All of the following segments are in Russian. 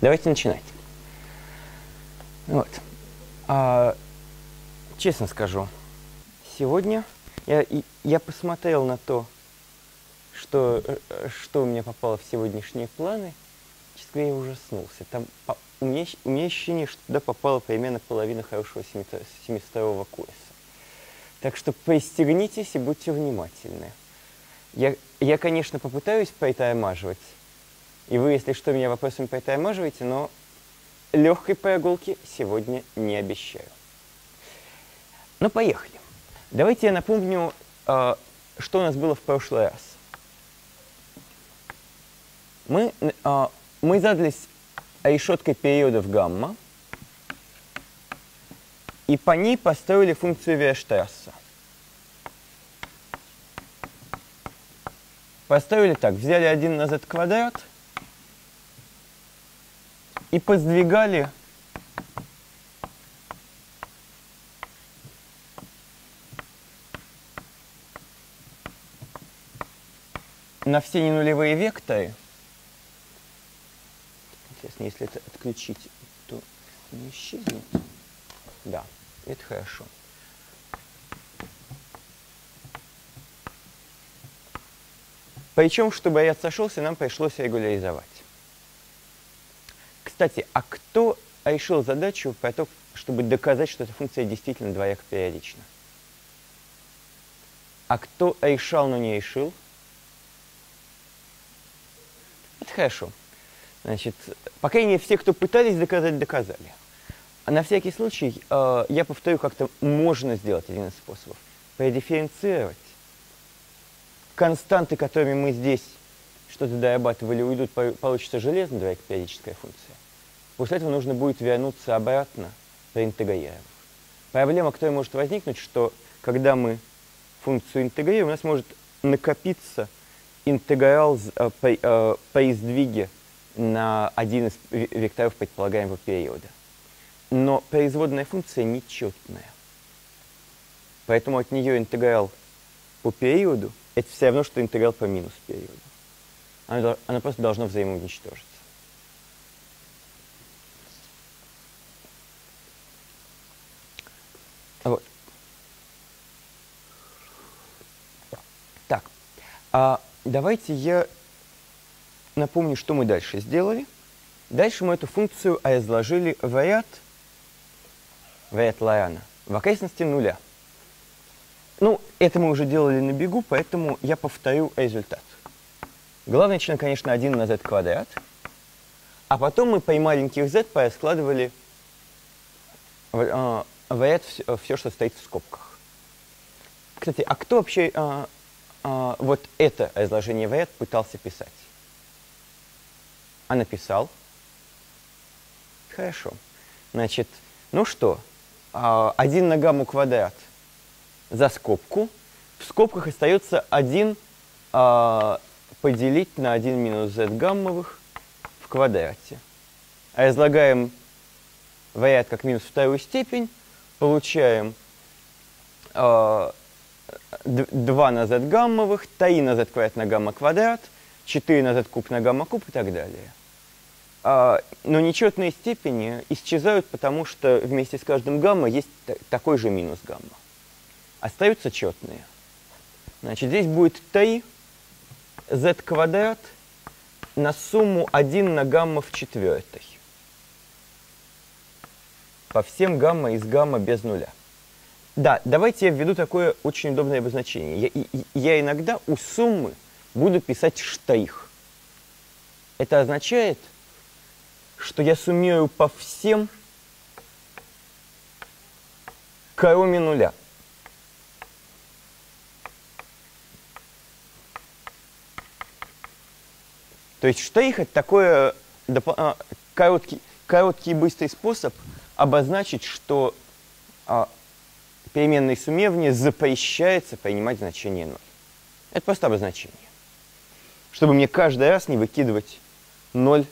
Давайте начинать. Вот. А, честно скажу, сегодня я, я посмотрел на то, что, э, что у меня попало в сегодняшние планы. Честно я ужаснулся. Там, по- у, меня, у меня ощущение, что туда попала примерно половина хорошего семестрового курса. Так что пристегнитесь и будьте внимательны. Я, я конечно, попытаюсь притормаживать, и вы, если что, меня вопросами притормаживаете, но легкой прогулки сегодня не обещаю. Ну, поехали. Давайте я напомню, а, что у нас было в прошлый раз. Мы, а, мы задались решеткой периодов гамма, и по ней построили функцию Веерштрасса. Построили так, взяли 1 на z квадрат и подвигали на все ненулевые векторы. Интересно, если это отключить, то не исчезнет. Да, это хорошо. Причем, чтобы ряд сошелся, нам пришлось регуляризовать. Кстати, а кто решил задачу про то, чтобы доказать, что эта функция действительно двояко периодична? А кто решал, но не решил? Это хорошо. Значит, по крайней мере, все, кто пытались доказать, доказали. А на всякий случай, э, я повторю, как-то можно сделать один из способов. Продифференцировать константы, которыми мы здесь что-то дорабатывали, уйдут, по- получится железная двоякопериодическая функция. После этого нужно будет вернуться обратно, проинтегрировав. Проблема, которая может возникнуть, что когда мы функцию интегрируем, у нас может накопиться интеграл э, при, э, сдвиге на один из ве- векторов предполагаемого периода. Но производная функция нечетная. Поэтому от нее интеграл по периоду это все равно, что интеграл по минус периоду. Дол- оно просто должно взаимоуничтожиться. Вот. Так, а давайте я напомню, что мы дальше сделали. Дальше мы эту функцию разложили в ряд, в ряд Лорана, в окрестности нуля. Ну, это мы уже делали на бегу, поэтому я повторю результат. Главный член, конечно, 1 на z квадрат. А потом мы при маленьких z поскладывали в, э, в ряд все, что стоит в скобках. Кстати, а кто вообще э, э, вот это разложение в ряд пытался писать? А написал? Хорошо. Значит, ну что, э, 1 на гамму квадрат – за скобку. В скобках остается 1 а, поделить на 1 минус z гаммовых в квадрате. А разлагаем вариант как минус вторую степень, получаем а, 2 на z гаммовых, 3 на z квадрат на гамма квадрат, 4 на z куб на гамма куб и так далее. А, но нечетные степени исчезают, потому что вместе с каждым гамма есть та- такой же минус гамма остаются четные. Значит, здесь будет 3 z квадрат на сумму 1 на гамма в четвертой. По всем гамма из гамма без нуля. Да, давайте я введу такое очень удобное обозначение. Я, я иногда у суммы буду писать штрих. Это означает, что я суммирую по всем, кроме нуля. То есть штрих это такой короткий, короткий и быстрый способ обозначить, что переменной суммирования запрещается принимать значение 0. Это просто обозначение. Чтобы мне каждый раз не выкидывать 0,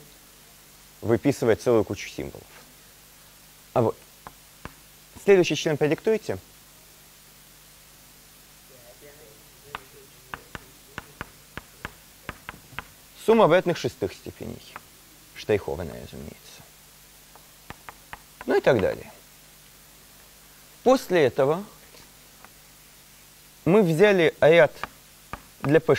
выписывая целую кучу символов. А вот. Следующий член продиктуйте. Сумма обратных шестых степеней. штрихованная, разумеется. Ну и так далее. После этого мы взяли ряд для p',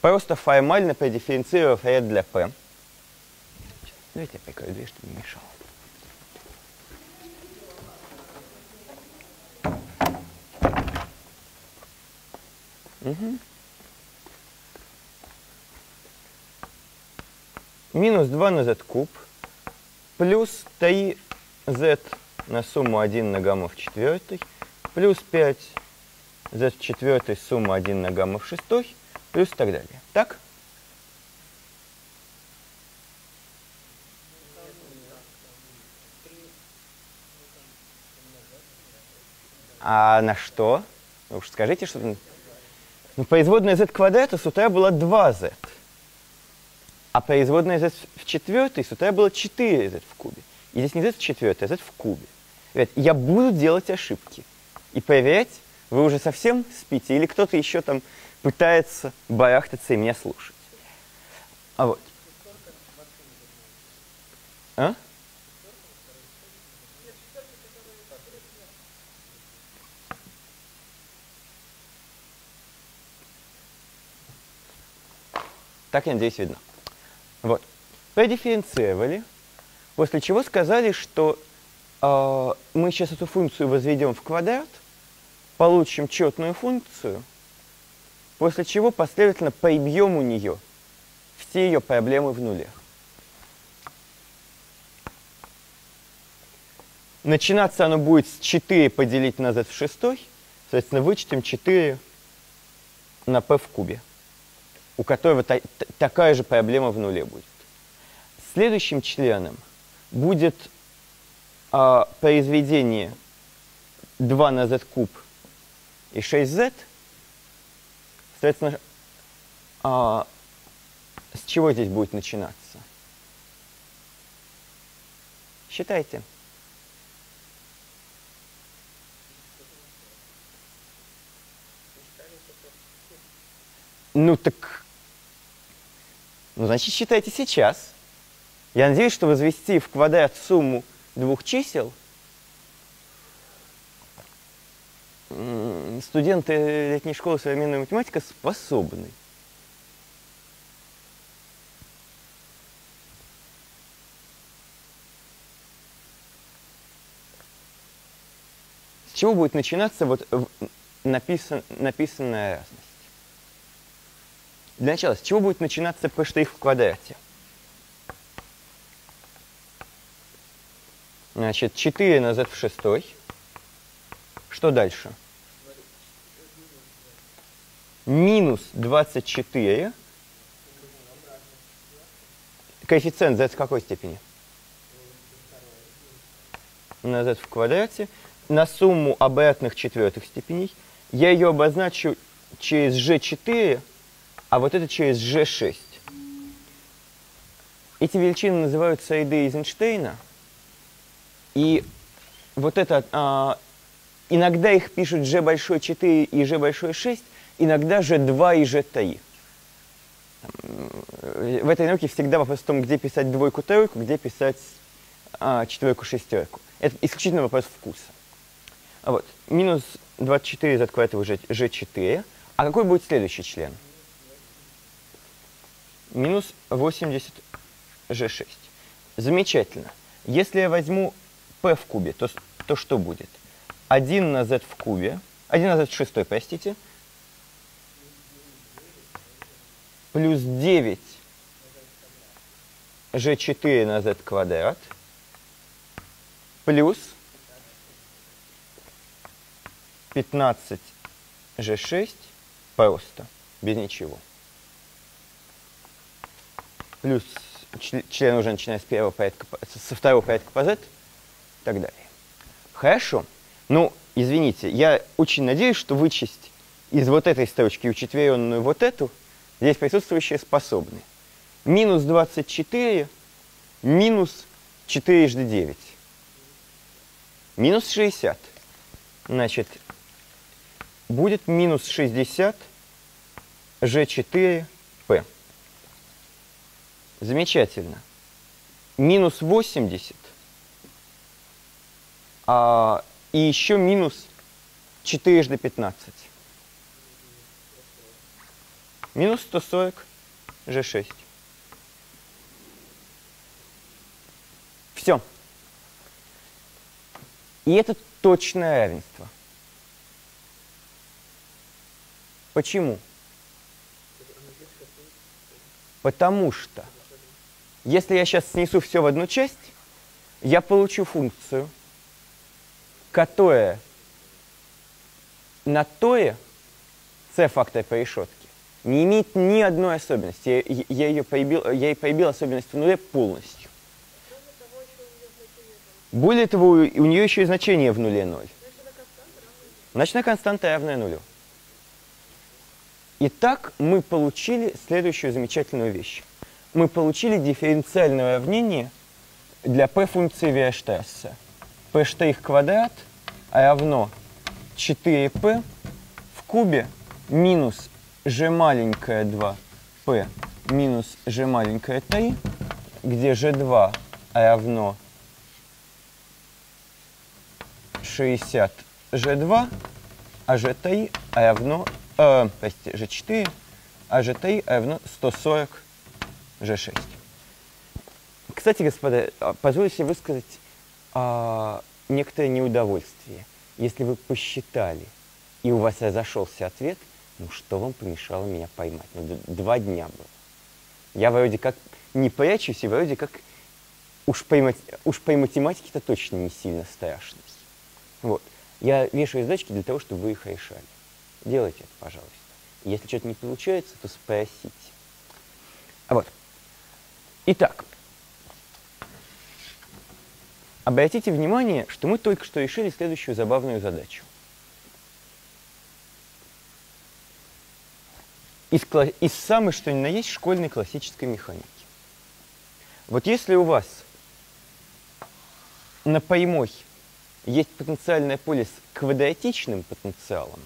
просто формально продифференцировав ряд для p. Давайте я прикрою дверь, чтобы не мешало. Угу. Минус 2 на z куб плюс 3z на сумму 1 на гамма в четвертой плюс 5 z в четвертой сумма 1 на гамма в шестой плюс и так далее. Так? А на что? Вы уж скажите, что... Ну, производная z квадрата с утра была 2z. А производная z в четвертой с утра было 4z в кубе. И здесь не z в четвертой, а z в кубе. Ребят, я буду делать ошибки. И проверять, вы уже совсем спите, или кто-то еще там пытается барахтаться и меня слушать. А вот. А? Так, я надеюсь, видно. Вот. Продифференцировали, после чего сказали, что э, мы сейчас эту функцию возведем в квадрат, получим четную функцию, после чего последовательно прибьем у нее все ее проблемы в нуле. Начинаться оно будет с 4 поделить на z в шестой, соответственно, вычтем 4 на p в кубе у которого та такая же проблема в нуле будет. Следующим членом будет а, произведение 2 на z куб и 6z. Соответственно, а, с чего здесь будет начинаться? Считайте. Ну так ну, значит, считайте сейчас. Я надеюсь, что возвести в квадрат сумму двух чисел студенты летней школы современной математики способны. С чего будет начинаться вот написан, написанная разность? Для начала, с чего будет начинаться p' в квадрате? Значит, 4 на z в шестой. Что дальше? Минус 24. Коэффициент z в какой степени? На z в квадрате. На сумму обратных четвертых степеней. Я ее обозначу через g4 а вот это через G6. Эти величины называются ряды Эйзенштейна, и вот это, а, иногда их пишут G большой 4 и G большой 6, иногда G2 и G3. В этой науке всегда вопрос в том, где писать двойку-тройку, где писать а, четверку-шестерку. Это исключительно вопрос вкуса. А вот, минус 24 z квадрат уже G4. А какой будет следующий член? минус 80 g6. Замечательно. Если я возьму p в кубе, то, то что будет? 1 на z в кубе, 1 на z в шестой, простите, плюс 9 g4 на z квадрат, плюс 15 g6 просто, без ничего. Плюс член уже начиная с первого порядка, со второго порядка по z так далее. Хорошо. Ну, извините, я очень надеюсь, что вычесть из вот этой строчки учетверенную вот эту, здесь присутствующие способны. Минус 24, минус 4 жды 9. Минус 60. Значит, будет минус 60 G4P. Замечательно. Минус 80. А, и еще минус 4 15. Минус 140 G6. Все. И это точное равенство. Почему? Потому что, если я сейчас снесу все в одну часть, я получу функцию, которая на тое c фактор по решетке не имеет ни одной особенности. Я, я, ее поебил, я ей поебил особенность в нуле полностью. Более того, у нее еще и значение в нуле ноль. Значит, она константа равная нулю. Итак, мы получили следующую замечательную вещь. Мы получили дифференциальное уравнение для p функции Виаштрасса. P' квадрат равно 4p в кубе минус g маленькое 2p минус g маленькое 3, где g2 равно 60 g2, а g3 равно, э, простите, g4, а g3 равно 140 g6. Кстати, господа, а, позвольте себе высказать а, некоторое неудовольствие. Если вы посчитали, и у вас разошелся ответ – ну что вам помешало меня поймать? Ну, два дня было. Я вроде как не прячусь, и вроде как уж по, уж по математике-то точно не сильно страшный. Вот. Я вешаю задачки для того, чтобы вы их решали. Делайте это, пожалуйста. Если что-то не получается, то спросите. А вот. Итак, обратите внимание, что мы только что решили следующую забавную задачу. из, из самой, что ни на есть, школьной классической механики. Вот если у вас на прямой есть потенциальное поле с квадратичным потенциалом,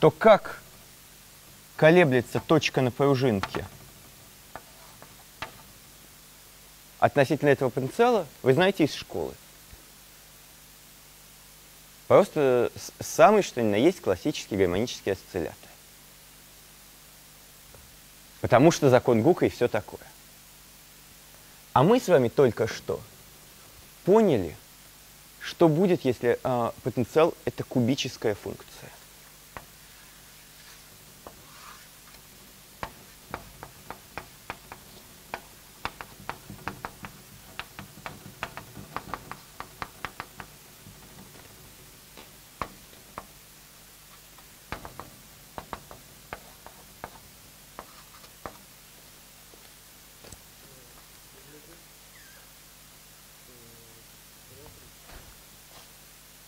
то как колеблется точка на пружинке относительно этого потенциала, вы знаете из школы. Просто самый, что ни на есть, классический гармонический осциллятор. Потому что закон Гука и все такое. А мы с вами только что поняли, что будет, если э, потенциал – это кубическая функция.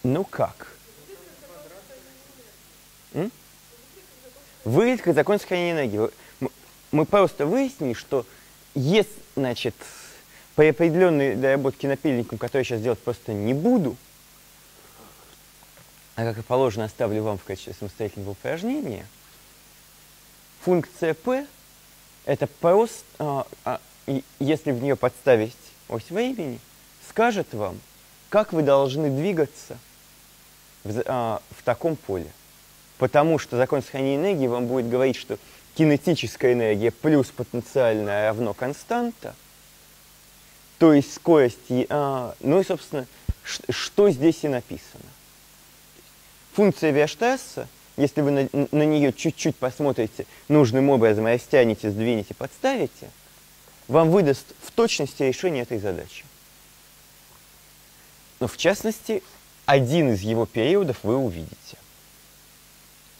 Ну как? М? Выглядит как закон сохранения энергии. Мы просто выяснили, что есть, значит, по определенной доработке напильником, который я сейчас делать просто не буду, а как и положено оставлю вам в качестве самостоятельного упражнения, функция p это просто, а, а, если в нее подставить ось времени, скажет вам, как вы должны двигаться – в, а, в таком поле. Потому что закон сохранения энергии вам будет говорить, что кинетическая энергия плюс потенциальная равно константа, то есть скорость, а, ну и, собственно, что здесь и написано. Функция Виаштасса, если вы на, на нее чуть-чуть посмотрите нужным образом, растянете, сдвинете, подставите, вам выдаст в точности решение этой задачи. Но в частности, один из его периодов вы увидите,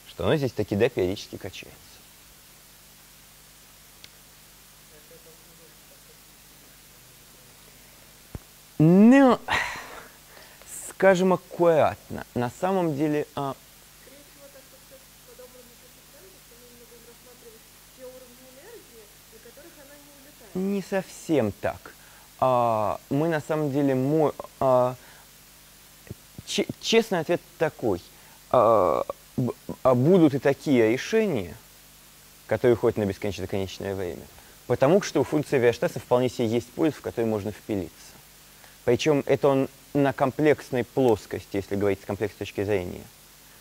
что оно здесь таки да периодически качается. Ну, скажем аккуратно, на самом деле... А... Не совсем так. А, мы на самом деле... Мо, а, честный ответ такой. А, а будут и такие решения, которые уходят на бесконечно конечное время, потому что у функции Виаштаса вполне себе есть полюс, в который можно впилиться. Причем это он на комплексной плоскости, если говорить с комплексной точки зрения.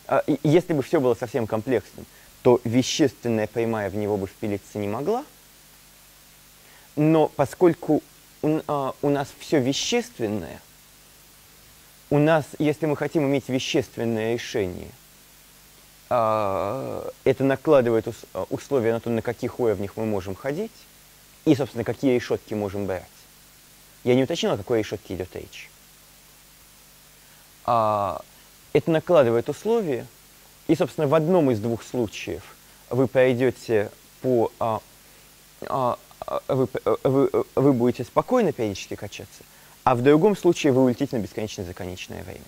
А, если бы все было совсем комплексным, то вещественная прямая в него бы впилиться не могла. Но поскольку у нас все вещественное, у нас, если мы хотим иметь вещественное решение, а, это накладывает ус, условия на то, на каких уровнях мы можем ходить, и, собственно, какие решетки можем брать. Я не уточнил, о какой решетке идет речь. А, это накладывает условия, и, собственно, в одном из двух случаев вы пойдете по... А вы, вы, вы будете спокойно периодически качаться, а в другом случае вы улетите на бесконечное законечное время.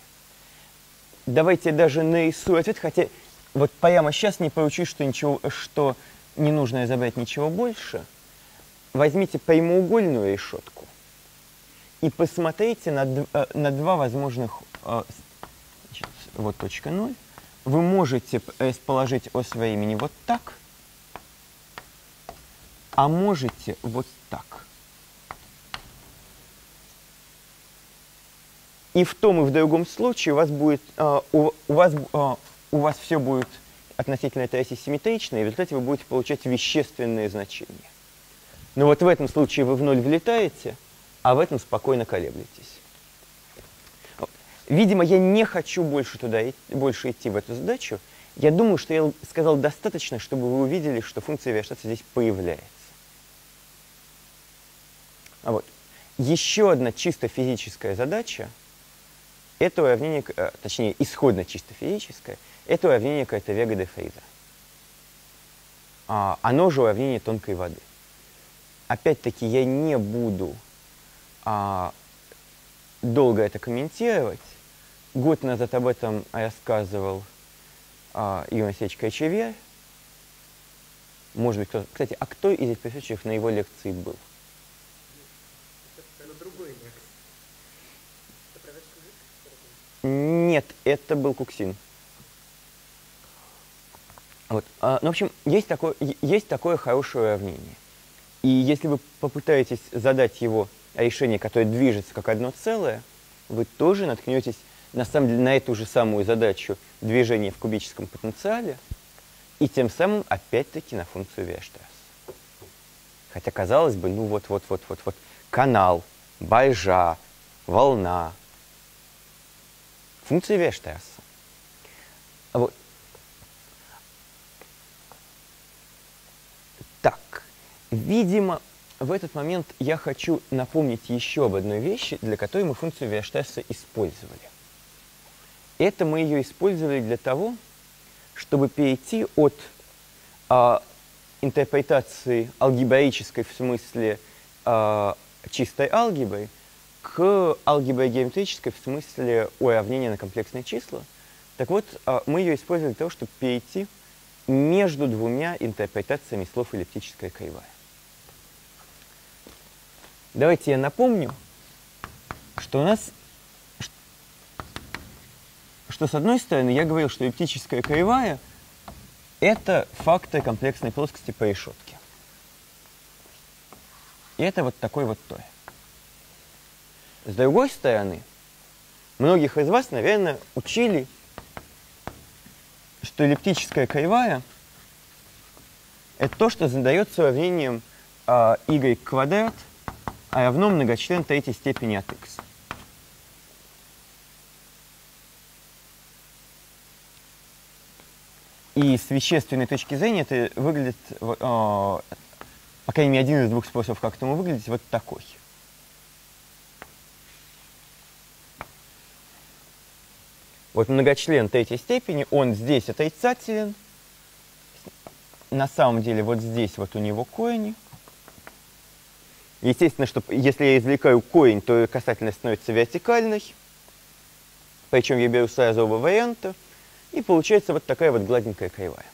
Давайте даже нарисую ответ, хотя вот прямо сейчас не получу, что, ничего, что не нужно изобрать ничего больше. Возьмите прямоугольную решетку и посмотрите на, э, на два возможных э, значит, вот точка 0. Вы можете расположить ось времени вот так, а можете вот так. И в том и в другом случае у вас будет, uh, у, у, вас, uh, у вас все будет относительно этой оси симметрично, и в результате вы будете получать вещественные значения. Но вот в этом случае вы в ноль влетаете, а в этом спокойно колеблетесь. Видимо, я не хочу больше туда больше идти в эту задачу. Я думаю, что я сказал достаточно, чтобы вы увидели, что функция Виаштата здесь появляется. А вот. Еще одна чисто физическая задача – это уравнение, э, точнее, исходно чисто физическое, это уравнение Вега де Фрейза. А, оно же уравнение тонкой воды. Опять-таки, я не буду а, долго это комментировать, Год назад об этом рассказывал а, Игорь Алексеевич Чевер. Может быть, кто Кстати, а кто из этих присутствующих на его лекции был? Нет, это был Куксин. Вот. А, ну, в общем, есть такое, есть такое хорошее уравнение. И если вы попытаетесь задать его решение, которое движется как одно целое, вы тоже наткнетесь на самом деле на эту же самую задачу движения в кубическом потенциале и тем самым опять-таки на функцию Вештасс. Хотя казалось бы, ну вот, вот, вот, вот, вот, канал, байжа, волна. Функция Вештасса. Вот. Так, видимо, в этот момент я хочу напомнить еще об одной вещи, для которой мы функцию Вештасса использовали. Это мы ее использовали для того, чтобы перейти от а, интерпретации алгебраической в смысле а, чистой алгебры к алгебре геометрической в смысле уравнения на комплексные числа. Так вот, а, мы ее использовали для того, чтобы перейти между двумя интерпретациями слов эллиптическая кривая. Давайте я напомню, что у нас что, с одной стороны, я говорил, что эллиптическая кривая – это фактор комплексной плоскости по решетке. И это вот такой вот той. С другой стороны, многих из вас, наверное, учили, что эллиптическая кривая – это то, что задается уравнением а, y квадрат а равно многочлен третьей степени от x. И с вещественной точки зрения это выглядит, э, по крайней мере, один из двух способов, как этому выглядеть, вот такой. Вот многочлен третьей степени, он здесь отрицателен. На самом деле вот здесь вот у него корень. Естественно, что если я извлекаю корень, то касательность становится вертикальной. Причем я беру сразу оба варианта. И получается вот такая вот гладенькая кривая.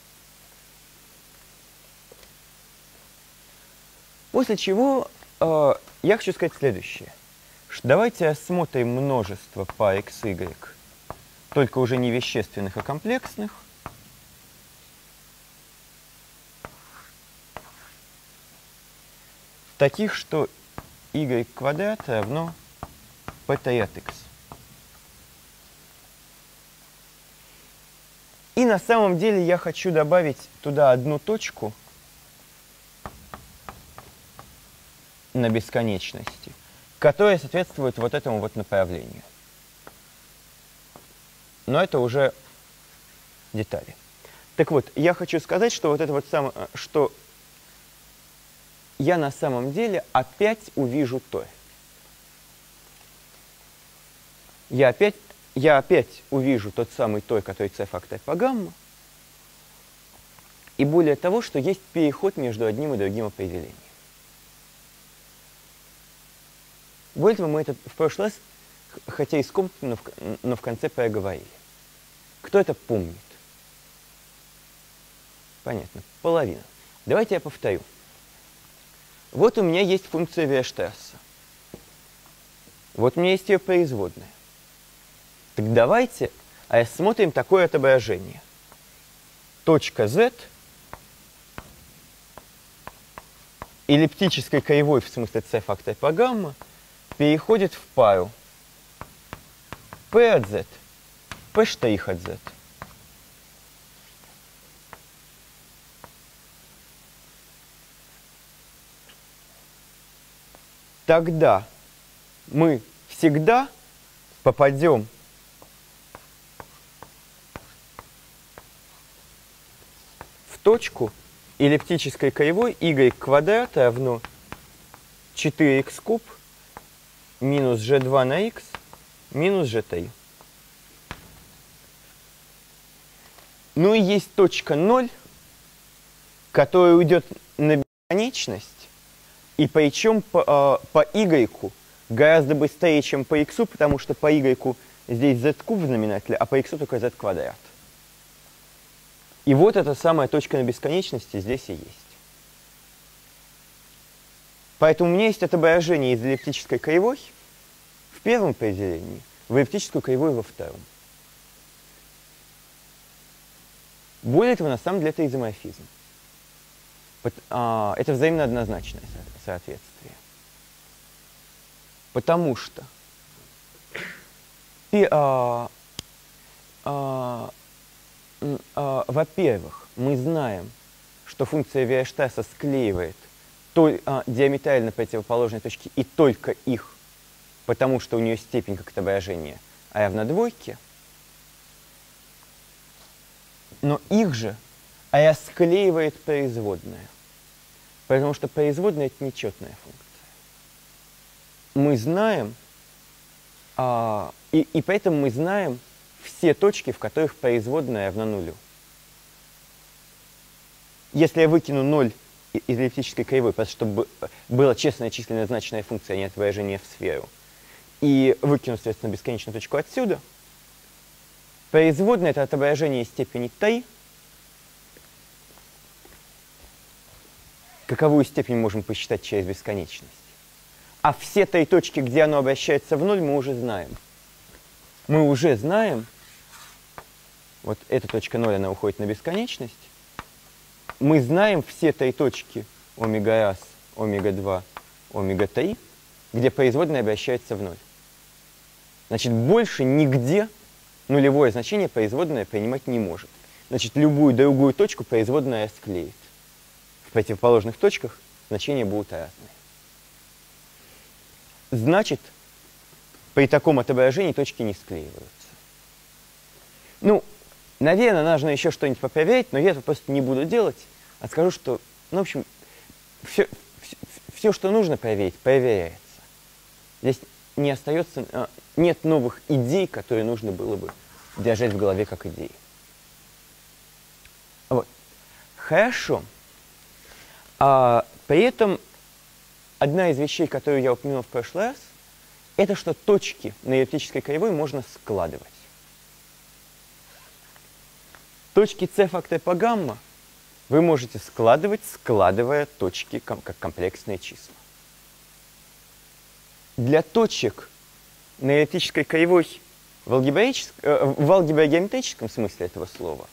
После чего э, я хочу сказать следующее. Что давайте осмотрим множество по x, y, только уже не вещественных, а комплексных. Таких, что y квадрат равно pt от x. И на самом деле я хочу добавить туда одну точку на бесконечности, которая соответствует вот этому вот направлению. Но это уже детали. Так вот, я хочу сказать, что вот это вот самое, что я на самом деле опять увижу то. Я опять я опять увижу тот самый той, который c фактор по гамма. И более того, что есть переход между одним и другим определением. Более того, мы это в прошлый раз, хотя и скомкнуто, но в, но в конце проговорили. Кто это помнит? Понятно. Половина. Давайте я повторю. Вот у меня есть функция Виаштрасса. Вот у меня есть ее производная. Так давайте рассмотрим такое отображение. Точка z эллиптической кривой, в смысле c фактор по гамма, переходит в пару p от z, p от z. Тогда мы всегда попадем точку эллиптической кривой y квадрат равно 4x куб минус g2 на x минус g3. Ну и есть точка 0, которая уйдет на бесконечность, и причем по, э, по y гораздо быстрее, чем по x, потому что по y здесь z куб в знаменателе, а по x только z квадрат. И вот эта самая точка на бесконечности здесь и есть. Поэтому у меня есть отображение из эллиптической кривой первом определении, в эллиптическую кривую во втором. Более того, на самом деле это изоморфизм. А, это взаимно однозначное соответствие. Потому что, а, а, а, во-первых, мы знаем, что функция Виаштаса склеивает то, а, диаметрально противоположные точки и только их, потому что у нее степень как отображение равна двойке, но их же а склеивает производная, потому что производная – это нечетная функция. Мы знаем, а, и, и поэтому мы знаем, все точки, в которых производная равна нулю. Если я выкину 0 из эллиптической кривой, просто чтобы была честная численная значная функция, а не отвержение в сферу, и выкину, соответственно, бесконечную точку отсюда, производная – это отображение степени t, каковую степень можем посчитать через бесконечность. А все три точки, где оно обращается в ноль, мы уже знаем. Мы уже знаем, вот эта точка 0, она уходит на бесконечность. Мы знаем все три точки омега раз, омега 2, омега 3, где производная обращается в ноль. Значит, больше нигде нулевое значение производная принимать не может. Значит, любую другую точку производная склеит. В противоположных точках значения будут разные. Значит, при таком отображении точки не склеиваются. Ну, Наверное, нужно еще что-нибудь поправить, но я это просто не буду делать, а скажу, что, ну, в общем, все, все, все что нужно проверить, проверяется. Здесь не остается, а, нет новых идей, которые нужно было бы держать в голове как идеи. Вот. Хорошо. А, при этом одна из вещей, которую я упомянул в прошлый раз, это что точки на эллиптической кривой можно складывать. Точки c фактор по гамма вы можете складывать, складывая точки как комплексные числа. Для точек на эллиптической кривой в, алгебраическом, э, в алгеброгеометрическом смысле этого слова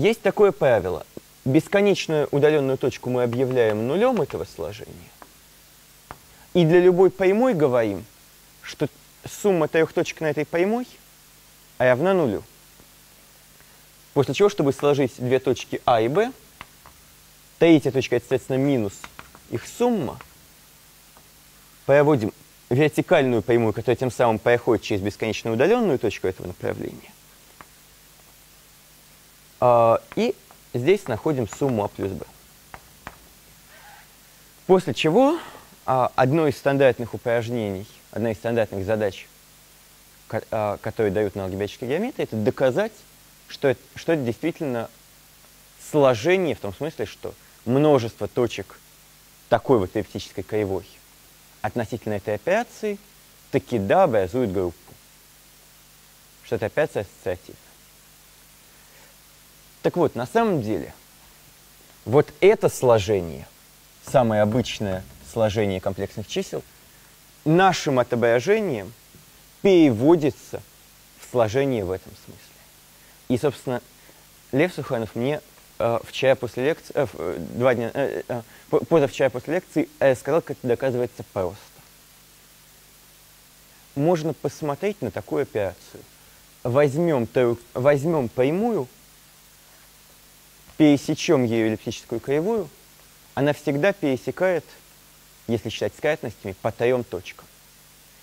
есть такое правило. бесконечную удаленную точку мы объявляем нулем этого сложения. И для любой прямой говорим, что сумма трех точек на этой прямой равна нулю. После чего, чтобы сложить две точки А и Б, третья точка, это, соответственно, минус их сумма, проводим вертикальную прямую, которая тем самым проходит через бесконечно удаленную точку этого направления. А, и здесь находим сумму А плюс Б. После чего а, одно из стандартных упражнений, одна из стандартных задач, а, которые дают на алгебраической геометрии, это доказать, что это, что это действительно сложение, в том смысле, что множество точек такой вот эллиптической кривой относительно этой операции таки да образует группу. Что эта операция ассоциативна. Так вот, на самом деле, вот это сложение, самое обычное сложение комплексных чисел, нашим отображением переводится в сложение в этом смысле. И, собственно, Лев Суханов мне вчера после лекции, э, э два дня, э, э, позавчера после лекции э, сказал, как это доказывается просто. Можно посмотреть на такую операцию. Возьмем, возьмем прямую, пересечем ее эллиптическую кривую, она всегда пересекает, если считать скатностями, по трем точкам.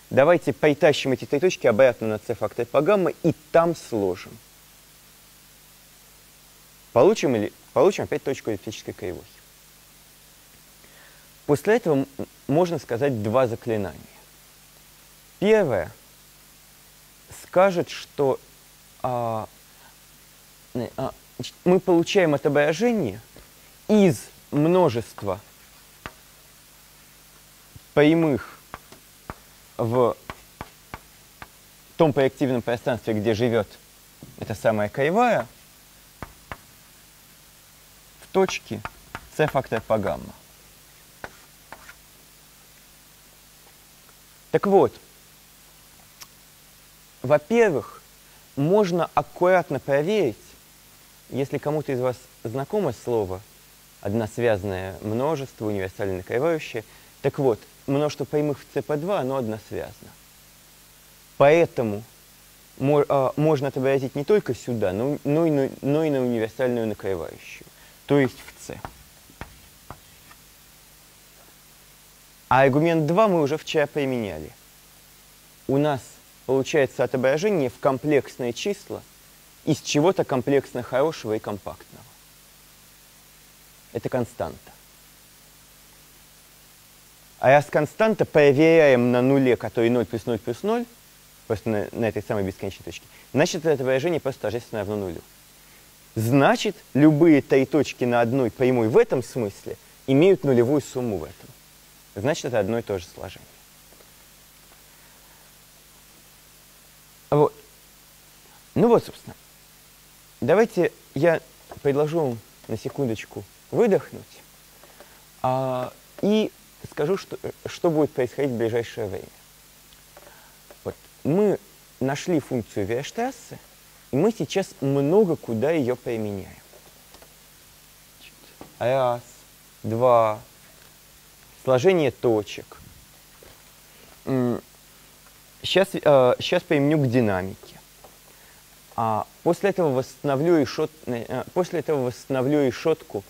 Давайте притащим эти три точки обратно на c фактор по гамма и там сложим. Получим, или, получим опять точку эллиптической кривой. После этого можно сказать два заклинания. Первое скажет, что а, а, мы получаем отображение из множества прямых в том проективном пространстве, где живет эта самая кривая, в точке c фактор по гамма. Так вот, во-первых, можно аккуратно проверить, если кому-то из вас знакомо слово односвязное множество, универсально накрывающее, так вот, множество прямых в CP2, оно односвязно. Поэтому а, можно отобразить не только сюда, но, и, но и на универсальную накрывающую, то есть в C. А аргумент 2 мы уже вчера применяли. У нас получается отображение в комплексные числа – из чего-то комплексно хорошего и компактного. Это константа. А раз константа проверяем на нуле, который 0 плюс 0 плюс 0, просто на, на этой самой бесконечной точке, значит, это выражение просто торжественно равно нулю. Значит, любые три точки на одной прямой в этом смысле имеют нулевую сумму в этом. Значит, это одно и то же сложение. Вот. Ну вот, собственно. Давайте я предложу на секундочку выдохнуть а, и скажу, что, что будет происходить в ближайшее время. Вот. Мы нашли функцию Виаштрассе, мы сейчас много куда ее применяем. Раз, два, сложение точек. Сейчас, э, сейчас применю к динамике. А после этого восстановлю решет, э, после этого восстановлю решетку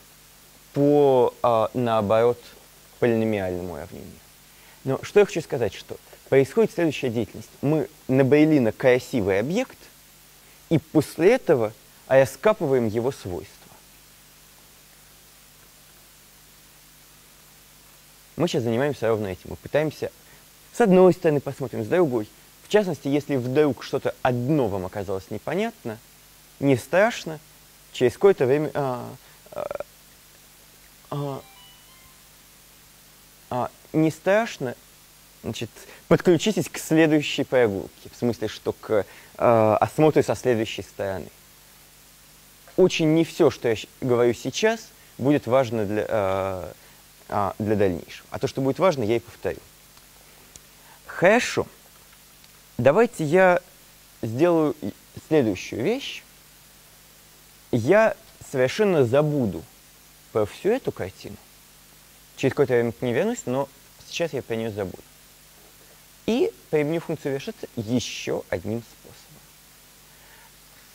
по, а, наоборот, полиномиальному уравнению. Но что я хочу сказать, что происходит следующая деятельность. Мы набрели на красивый объект, и после этого раскапываем его свойства. Мы сейчас занимаемся ровно этим. Мы пытаемся с одной стороны посмотрим, с другой – в частности, если вдруг что-то одно вам оказалось непонятно, не страшно, через какое-то время а, а, а, а, не страшно, значит, подключитесь к следующей прогулке, в смысле, что к а, осмотру со следующей стороны. Очень не все, что я говорю сейчас, будет важно для, а, а, для дальнейшего. А то, что будет важно, я и повторю. Хорошо. Давайте я сделаю следующую вещь. Я совершенно забуду про всю эту картину. Через какое-то время к ней вернусь, но сейчас я про нее забуду. И применю функцию вершиться еще одним способом.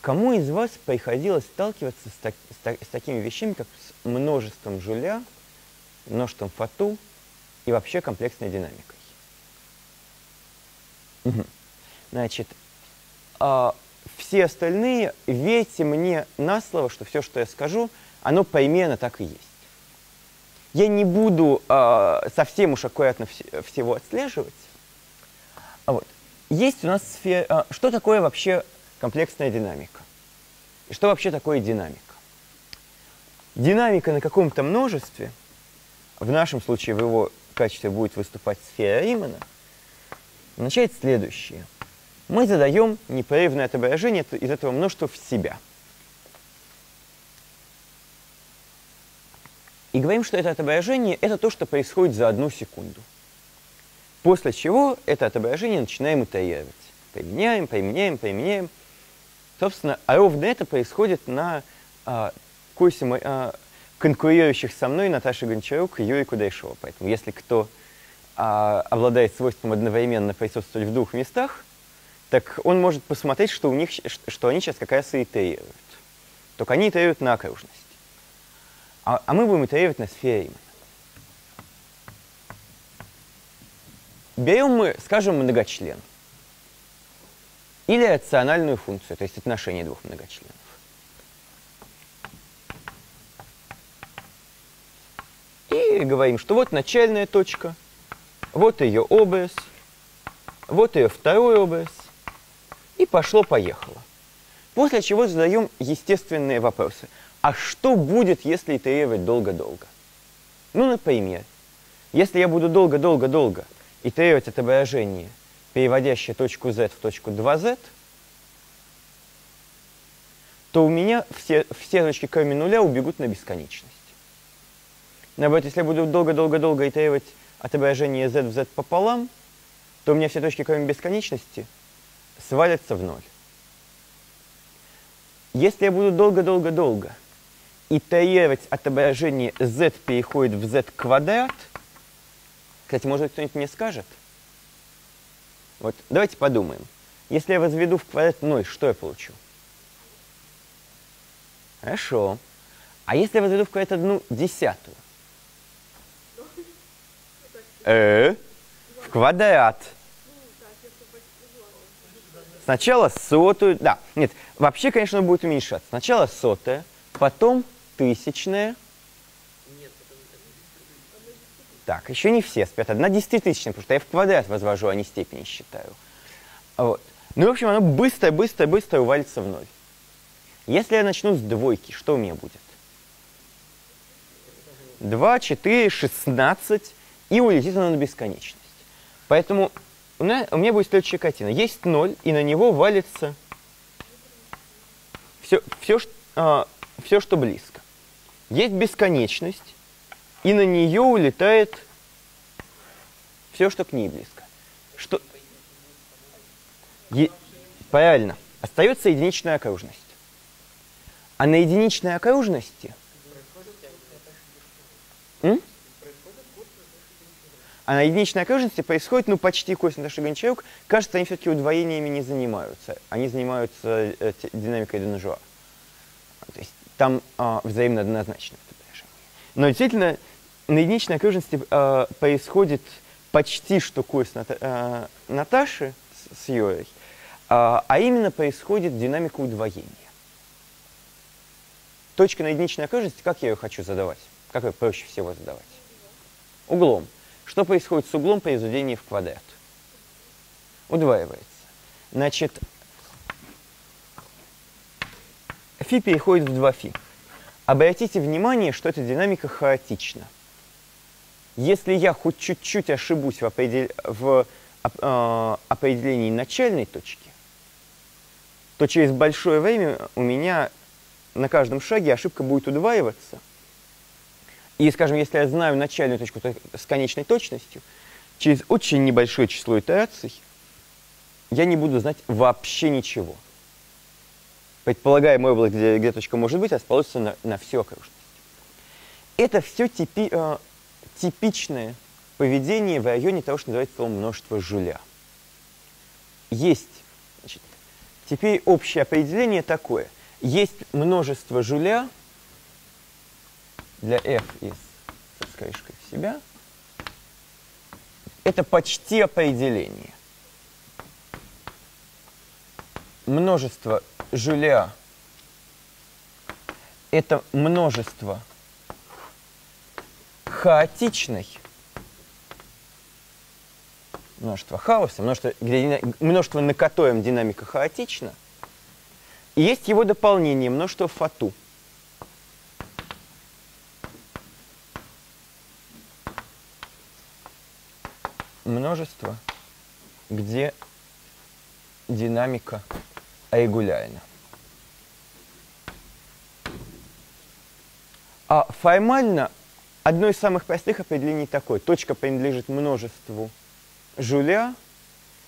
Кому из вас приходилось сталкиваться с, так, с, так, с такими вещами, как с множеством жуля, множеством фату и вообще комплексной динамикой? Угу. Значит, а, все остальные верьте мне на слово, что все, что я скажу, оно примерно так и есть. Я не буду э, совсем уж аккуратно вс всего отслеживать. А вот. Есть у нас сфера... Э, что такое вообще комплексная динамика? И что вообще такое динамика? Динамика на каком-то множестве, в нашем случае в его качестве будет выступать сфера Римана, означает следующее. Мы задаем непрерывное отображение из этого множества в себя – И говорим, что это отображение – это то, что происходит за одну секунду. После чего это отображение начинаем итерировать. Применяем, применяем, применяем. Собственно, а ровно это происходит на а, курсе а, конкурирующих со мной Наташи Гончарук и Юрия Кудайшова. Поэтому если кто а, обладает свойством одновременно присутствовать в двух местах, так он может посмотреть, что, у них, что они сейчас как раз и итерируют. Только они итерируют на окружность. А, а мы будем итерировать на сфере именно. Берем мы, скажем, многочлен. Или рациональную функцию, то есть отношение двух многочленов. И говорим, что вот начальная точка, вот ее образ, вот ее второй образ, и пошло-поехало. После чего задаем естественные вопросы – а что будет, если итерировать долго-долго? Ну, например, если я буду долго-долго-долго итерировать отображение, переводящее точку z в точку 2z, то у меня все, все точки кроме нуля убегут на бесконечность. Наоборот, если я буду долго-долго-долго итерировать отображение z в z пополам, то у меня все точки кроме бесконечности свалятся в ноль. Если я буду долго-долго-долго итерировать отображение z переходит в z квадрат. Кстати, может кто-нибудь мне скажет? Вот, давайте подумаем. Если я возведу в квадрат 0, что я получу? Хорошо. А если я возведу в квадрат одну десятую? Э, в квадрат. Сначала сотую, да, нет, вообще, конечно, он будет уменьшаться. Сначала сотая, потом тысячная. Так, еще не все спят. Одна десятитысячная, потому что я в квадрат возвожу, а не степени считаю. Вот. Ну, в общем, оно быстро, быстро, быстро увалится в ноль. Если я начну с двойки, что у меня будет? 2, 4, 16, и улетит оно на бесконечность. Поэтому у меня, у меня будет следующая картина. Есть ноль, и на него валится все, все, а, все что близко есть бесконечность, и на нее улетает все, что к ней близко. Что... Е... Правильно. Остается единичная окружность. А на единичной окружности... М? А на единичной окружности происходит, ну, почти косинус Гончарук. Кажется, они все-таки удвоениями не занимаются. Они занимаются э, динамикой Денжуа. То есть там э, взаимно однозначно Но действительно, на единичной окружности э, происходит почти что курс Ната, э, Наташи с, с Юрой, э, а именно происходит динамика удвоения. Точка на единичной окружности, как я ее хочу задавать? Как ее проще всего задавать? Углом. Что происходит с углом при изведении в квадрат? Удваивается. Значит, фи переходит в 2 фи. Обратите внимание, что эта динамика хаотична. Если я хоть чуть-чуть ошибусь в, определ... в э, определении начальной точки, то через большое время у меня на каждом шаге ошибка будет удваиваться. И, скажем, если я знаю начальную точку с конечной точностью, через очень небольшое число итераций я не буду знать вообще ничего предполагаемая область, где, где точка может быть, расположится на, на всю окружность. Это все типи, э, типичное поведение в районе того, что называется словом множество жуля. Есть, значит, теперь общее определение такое. Есть множество жуля для f из с в себя. Это почти определение. Множество жуля – это множество хаотичной множество хаоса, множество, где, множество на котором динамика хаотична, и есть его дополнение, множество фату. Множество, где динамика регулярна. А формально одно из самых простых определений такое. Точка принадлежит множеству жуля,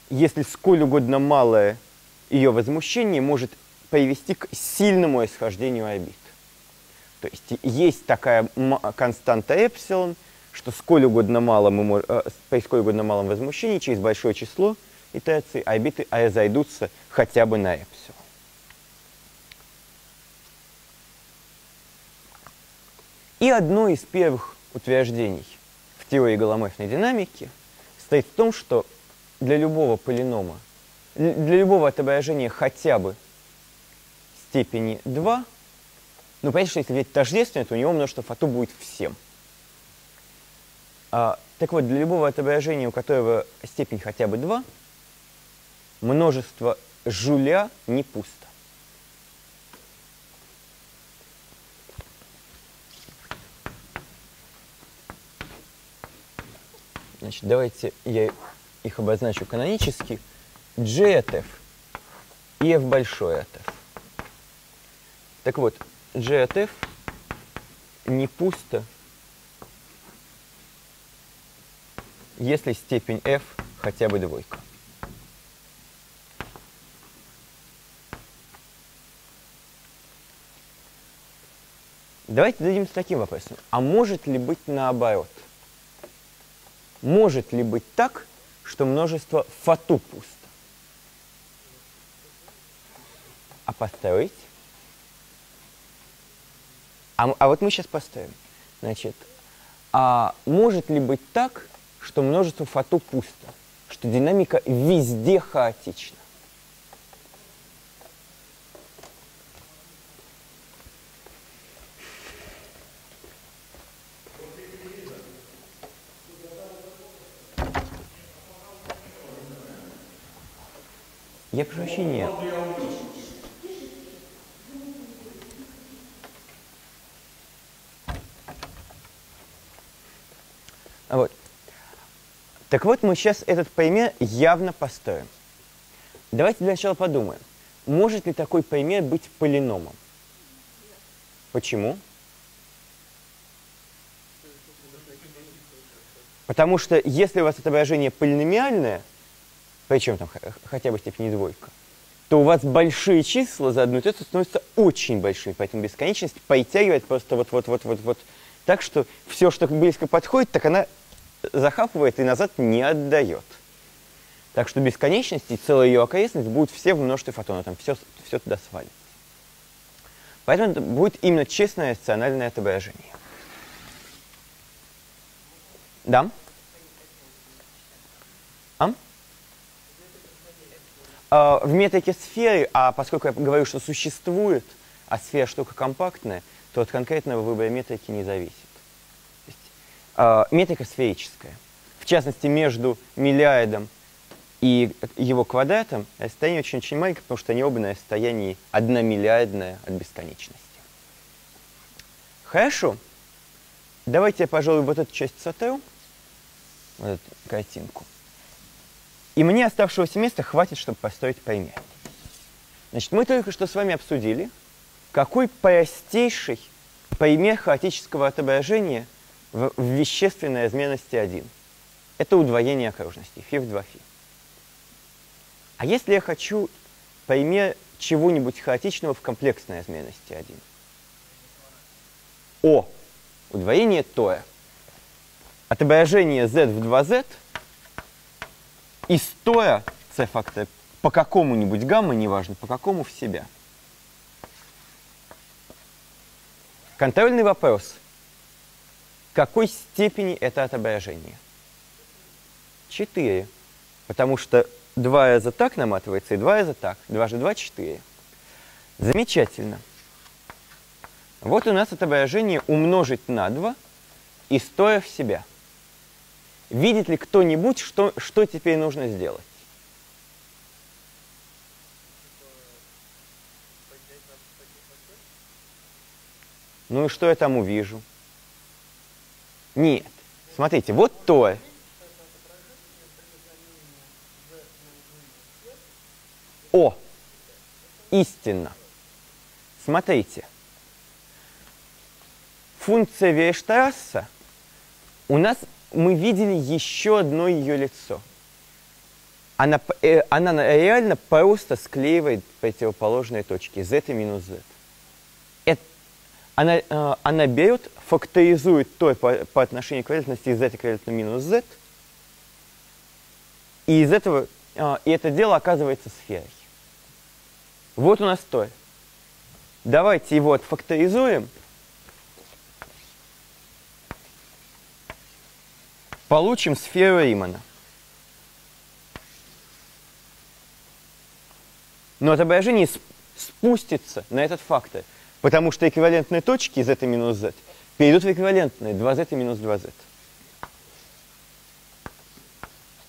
если сколь угодно малое ее возмущение может привести к сильному исхождению орбит. То есть есть такая константа эпсилон, что сколь угодно мало мы э, при сколь угодно малом возмущении через большое число итераций орбиты разойдутся хотя бы на эпсилон. И одно из первых утверждений в теории голоморфной динамики состоит в том, что для любого полинома, для любого отображения хотя бы степени 2, ну, понятно, что если взять тождественное, то у него множество фату будет всем. А, так вот, для любого отображения, у которого степень хотя бы 2, множество жуля не пусто. Значит, давайте я их обозначу канонически. G от F и F большой от F. Так вот, G от F не пусто, если степень F хотя бы двойка. Давайте дадим с таким вопросом. А может ли быть наоборот? Может ли быть так, что множество фату пусто? А построить? А, а вот мы сейчас поставим. Значит, а может ли быть так, что множество фату пусто? Что динамика везде хаотична? Я прошу прощения. Вот. Так вот, мы сейчас этот пример явно построим. Давайте для начала подумаем, может ли такой пример быть полиномом? Почему? Потому что если у вас отображение полиномиальное – причем там хотя бы степени двойка, то у вас большие числа за одну тесту становятся очень большими, поэтому бесконечность подтягивает просто вот-вот-вот-вот-вот так, что все, что близко подходит, так она захапывает и назад не отдает. Так что бесконечность и целая ее окрестность будут все в множестве фотонов, там все, все туда свалится. Поэтому это будет именно честное рациональное отображение. Да? А? А, в метрике сферы, а поскольку я говорю, что существует, а сфера штука компактная, то от конкретного выбора метрики не зависит. Есть, э, метрика сферическая. В частности, между миллиардом и его квадратом расстояние очень-очень маленькое, потому что они оба на расстоянии одномиллиардное от бесконечности. Хорошо. Давайте я, пожалуй, вот эту часть сотру, вот эту картинку. И мне оставшегося места хватит, чтобы построить пример. Значит, мы только что с вами обсудили, какой простейший пример хаотического отображения в, в вещественной разменности 1. Это удвоение окружности, φ в 2 φ. А если я хочу пример чего-нибудь хаотичного в комплексной разменности 1? О! Удвоение тое. Отображение z в 2z из тоя c фактор по какому-нибудь гамма, неважно, по какому в себя. Контрольный вопрос. Какой степени это отображение? 4. Потому что 2 раза так наматывается и 2 раза так. 2 же 2 – 4. Замечательно. Вот у нас отображение умножить на 2 и стоя в себя. Видит ли кто-нибудь, что, что теперь нужно сделать? Ну и что я там увижу? Нет. Смотрите, вот то. О, истинно. Смотрите. Функция Вейштрасса, у нас мы видели еще одно ее лицо. Она, э, она реально просто склеивает противоположные точки z и минус z она, э, она берет, факторизует то по, по отношению к вероятности z эквивалентно минус z, и из этого, э, и это дело оказывается сферой. Вот у нас то. Давайте его отфакторизуем. Получим сферу Римана. Но отображение спустится на этот фактор – Потому что эквивалентные точки z и минус z перейдут в эквивалентные 2z и минус 2z.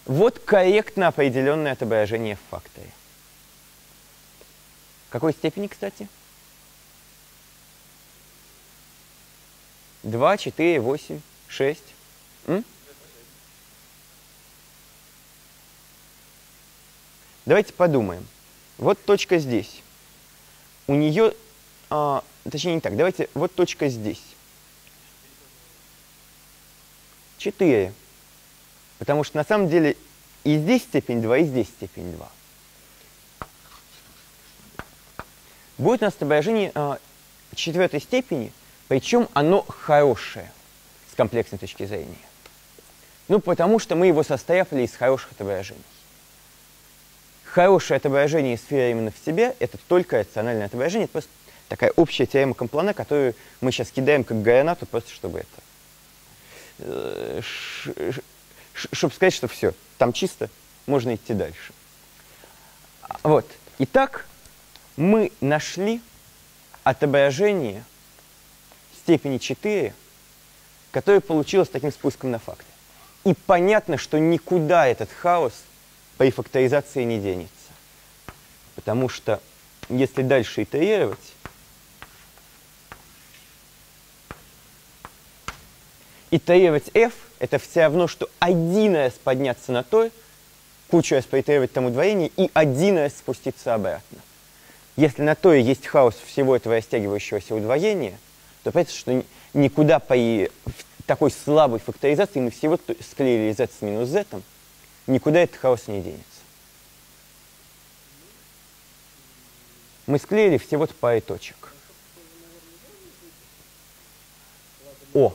Вот корректно определенное отображение в факторе. Какой степени, кстати? 2, 4, 8, 6. М? Давайте подумаем. Вот точка здесь. У нее а, точнее не так, давайте, вот точка здесь. 4. Потому что на самом деле и здесь степень 2, и здесь степень 2. Будет у нас отображение а, четвертой степени, причем оно хорошее с комплексной точки зрения. Ну, потому что мы его составили из хороших отображений. Хорошее отображение сферы именно в себе – это только рациональное отображение, это просто такая общая теорема Комплана, которую мы сейчас кидаем как гранату, просто чтобы это... Э, чтобы сказать, что все, там чисто, можно идти дальше. Вот. Итак, мы нашли отображение степени 4, которое получилось таким спуском на факты. И понятно, что никуда этот хаос при факторизации не денется. Потому что если дальше итерировать, итерировать f – это все равно, что 1s подняться на то, кучу s поитерировать там удвоение, и 1s спуститься обратно. Если на то есть хаос всего этого растягивающегося удвоения, то понятно, что никуда по такой слабой факторизации мы всего склеили z с минус z, никуда этот хаос не денется. Мы склеили всего-то паре точек. О!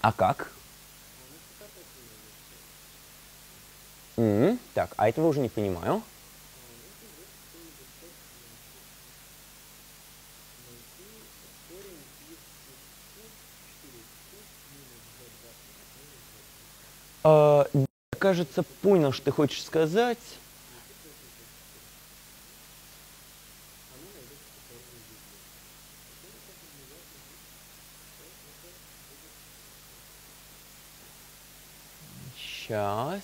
А как? Mm-hmm. Так, а этого уже не понимаю. А, кажется, понял, что ты хочешь сказать. Сейчас.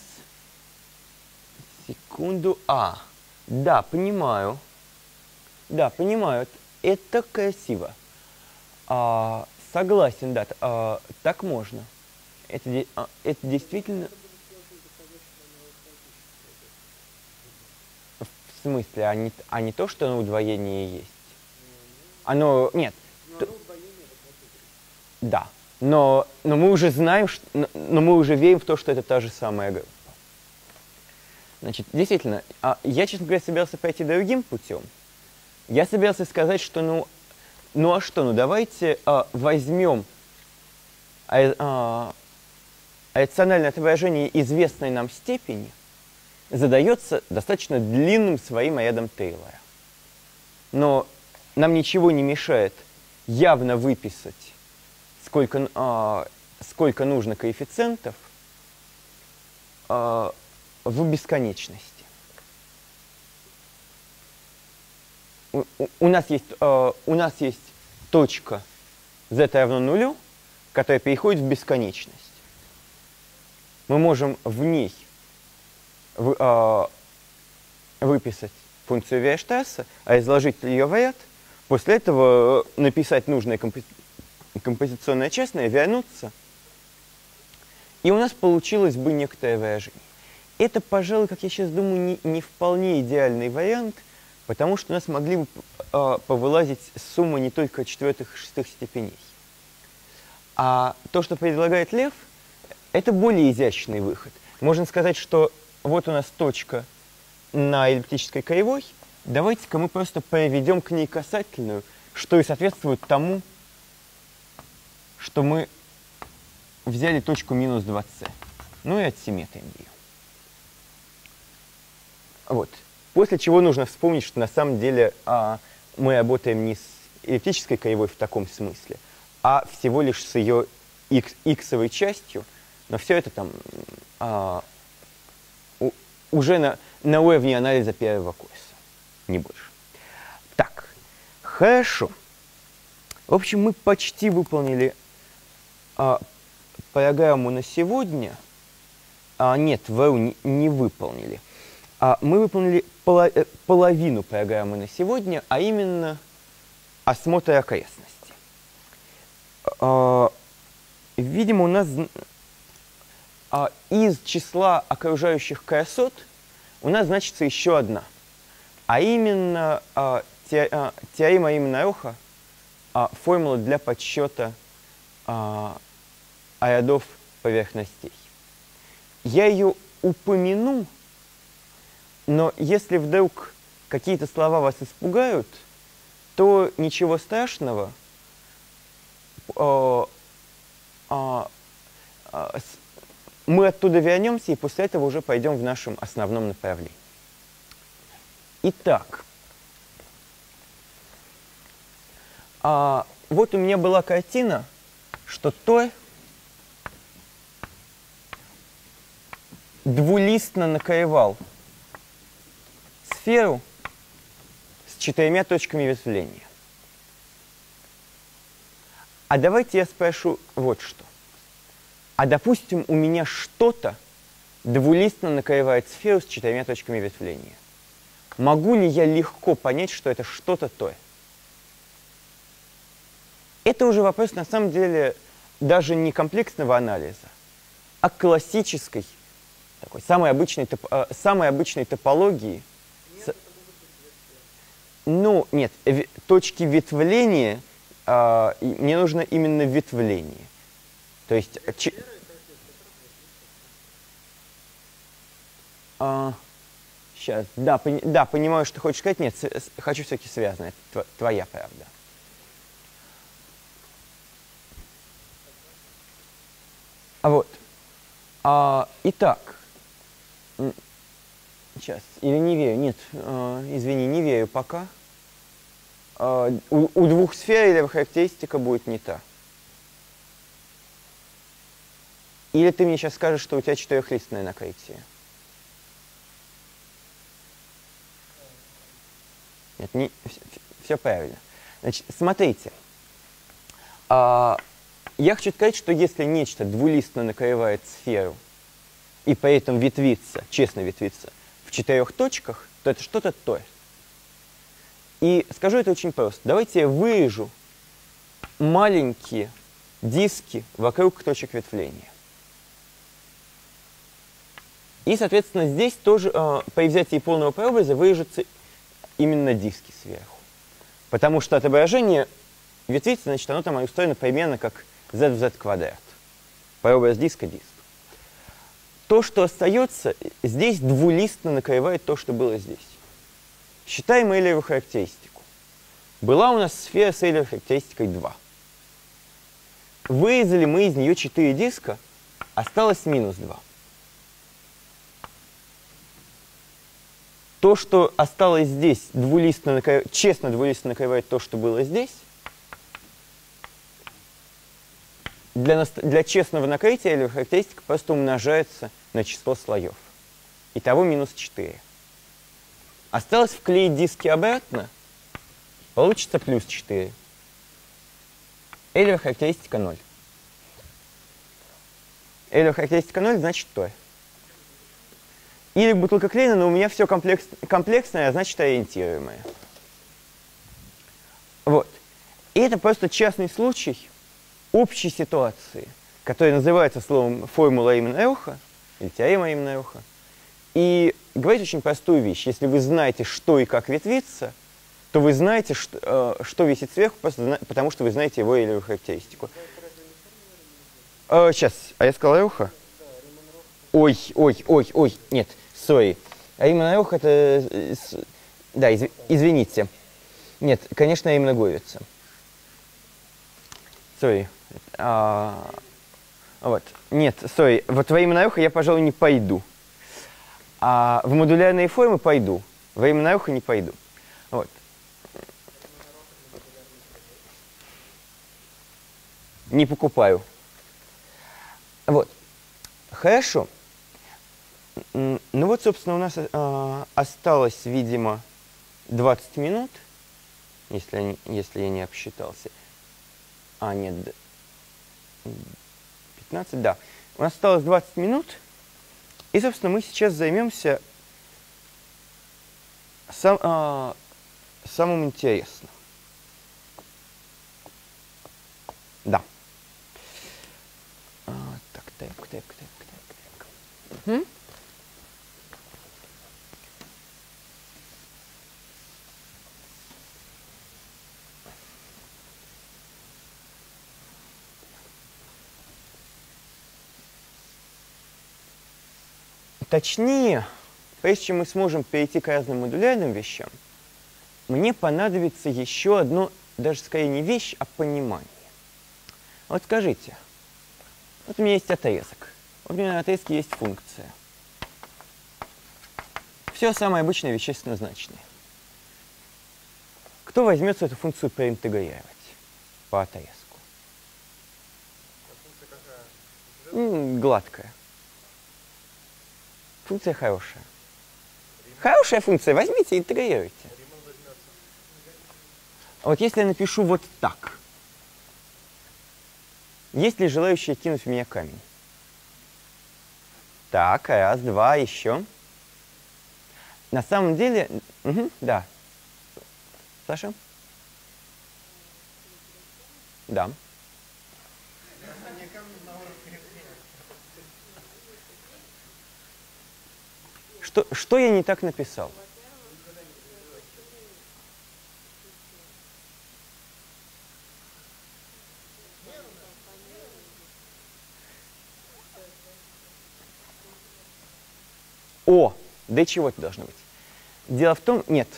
Секунду. А, да, понимаю. Да, понимаю. Это красиво. А, согласен, да, а, так можно. Это, а, это действительно... В смысле, а не, а не то, что на удвоении есть? Оно... Нет. То... Да. Но, но мы уже знаем, что, но мы уже верим в то, что это та же самая группа. Значит, действительно, а я, честно говоря, собирался пойти другим путем. Я собирался сказать, что, ну, ну а что, ну давайте а, возьмем а, а, Айциональное отображение известной нам степени задается достаточно длинным своим рядом Тейлора. Но нам ничего не мешает явно выписать, сколько, а, сколько нужно коэффициентов а, в бесконечности. У, у, у, нас есть, а, у нас есть точка z равно нулю, которая переходит в бесконечность мы можем в ней в, э, выписать функцию Вейштасса, а изложить ее в ряд, после этого написать нужное компози композиционное частное, вернуться, и у нас получилось бы некоторое выражение. Это, пожалуй, как я сейчас думаю, не, не вполне идеальный вариант, потому что у нас могли бы э, повылазить суммы не только четвертых и шестых степеней. А то, что предлагает Лев – это более изящный выход. Можно сказать, что вот у нас точка на эллиптической кривой. Давайте-ка мы просто проведем к ней касательную, что и соответствует тому, что мы взяли точку минус 2c. Ну и отсимметрим ее. Вот. После чего нужно вспомнить, что на самом деле а, мы работаем не с эллиптической кривой в таком смысле, а всего лишь с ее иксовой частью – но все это там а, у, уже на, на уровне анализа первого курса, не больше. Так, хорошо. В общем, мы почти выполнили а, программу на сегодня. А, нет, ВРУ не, не выполнили. А, мы выполнили поло, э, половину программы на сегодня, а именно осмотр окрестностей. А, видимо, у нас а, из числа окружающих красот у нас значится еще одна. А именно а, те, а, теорема именно Роха, а, формула для подсчета а, рядов поверхностей. Я ее упомяну, но если вдруг какие-то слова вас испугают, то ничего страшного. Мы оттуда вернемся и после этого уже пойдем в нашем основном направлении. Итак, а, вот у меня была картина, что Той двулистно накоевал сферу с четырьмя точками ветвления. А давайте я спрошу вот что. А допустим, у меня что-то двулистно накрывает сферу с четырьмя точками ветвления. Могу ли я легко понять, что это что-то то? Это уже вопрос, на самом деле, даже не комплексного анализа, а классической, такой, самой, обычной, топ, э, самой обычной топологии. С... Ну, нет, точки ветвления, э, мне нужно именно ветвление. То есть... Ч... А, сейчас, да, пон, да, понимаю, что хочешь сказать. Нет, с, хочу все-таки связано. Это твоя правда. А вот. А, итак. Сейчас. Или не верю? Нет, а, извини, не верю пока. А, у, у двух сфер или характеристика будет не та. Или ты мне сейчас скажешь, что у тебя четырехлистное накрытие? Нет, не, все, все правильно. Значит, смотрите. А, я хочу сказать, что если нечто двулистно накрывает сферу и при этом ветвится, честно ветвится, в четырех точках, то это что-то то. И скажу это очень просто. Давайте я вырежу маленькие диски вокруг точек ветвления. И, соответственно, здесь тоже э, при взятии полного прообраза выражутся именно диски сверху. Потому что отображение ветвицы, значит, оно там устроено примерно как z в z квадрат. Прообраз диска – диск. То, что остается, здесь двулистно накрывает то, что было здесь. Считаем Эйлеру характеристику. Была у нас сфера с Эйлер характеристикой 2. Вырезали мы из нее 4 диска, осталось минус 2. То, что осталось здесь, двулистно накрывает, честно двулистно накрывает то, что было здесь, для, для честного накрытия Эйлер характеристика просто умножается на число слоев. Итого минус 4. Осталось вклеить диски обратно, получится плюс 4. Эйлер характеристика 0. Эйлер характеристика 0 значит то. Или бутылка клеена, но у меня все комплекс, комплексное, а значит ориентируемое. Вот. И это просто частный случай общей ситуации, которая называется словом формула Эймена-Эуха, или теорема Эймена-Эуха. И говорит очень простую вещь. Если вы знаете, что и как ветвится, то вы знаете, что, э, что висит сверху, просто потому что вы знаете его или характеристику. Э, сейчас, а я сказал Эуха? Ой, ой, ой, ой, нет, сори. А именно Эуха это... Э, да, изв... извините. Нет, конечно, именно Говица. Сори. А, вот. Нет, сори. Вот во имя Эуха я, пожалуй, не пойду. А в модулярные формы пойду, во имя наука не пойду. Вот. Не покупаю. Вот. Хорошо. Ну вот, собственно, у нас э, осталось, видимо, 20 минут, если, если я не обсчитался. А, нет, 15, да. У нас осталось 20 минут. И, собственно, мы сейчас займемся сам, а, самым интересным. Да. А, так, так, так, так, так, так. Угу. Точнее, прежде чем мы сможем перейти к разным модулярным вещам, мне понадобится еще одно, даже скорее не вещь, а понимание. Вот скажите, вот у меня есть отрезок. Вот у меня на отрезке есть функция. Все самое обычное вещественно значное. Кто возьмется эту функцию проинтегрировать по отрезку? Гладкая. Функция хорошая. Хорошая функция, возьмите и интегрируйте. А вот если я напишу вот так. Есть ли желающие кинуть в меня камень? Так, раз, два, еще. На самом деле, угу, да. Саша? Да. Что, что я не так написал? О, да чего это должно быть? Дело в том, нет,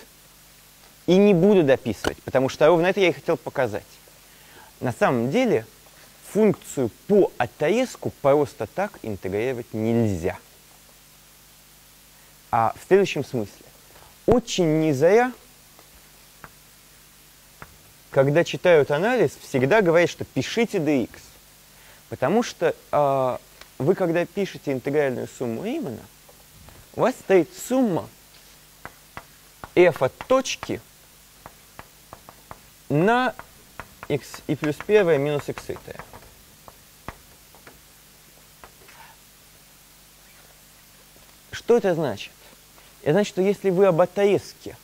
и не буду дописывать, потому что ровно это я и хотел показать. На самом деле функцию по отрезку просто так интегрировать нельзя а в следующем смысле. Очень не зря, когда читают анализ, всегда говорят, что пишите dx. Потому что э, вы, когда пишете интегральную сумму Реймана, у вас стоит сумма f от точки на x и плюс 1 минус x и t. Что это значит? Это значит, что если вы об отрезке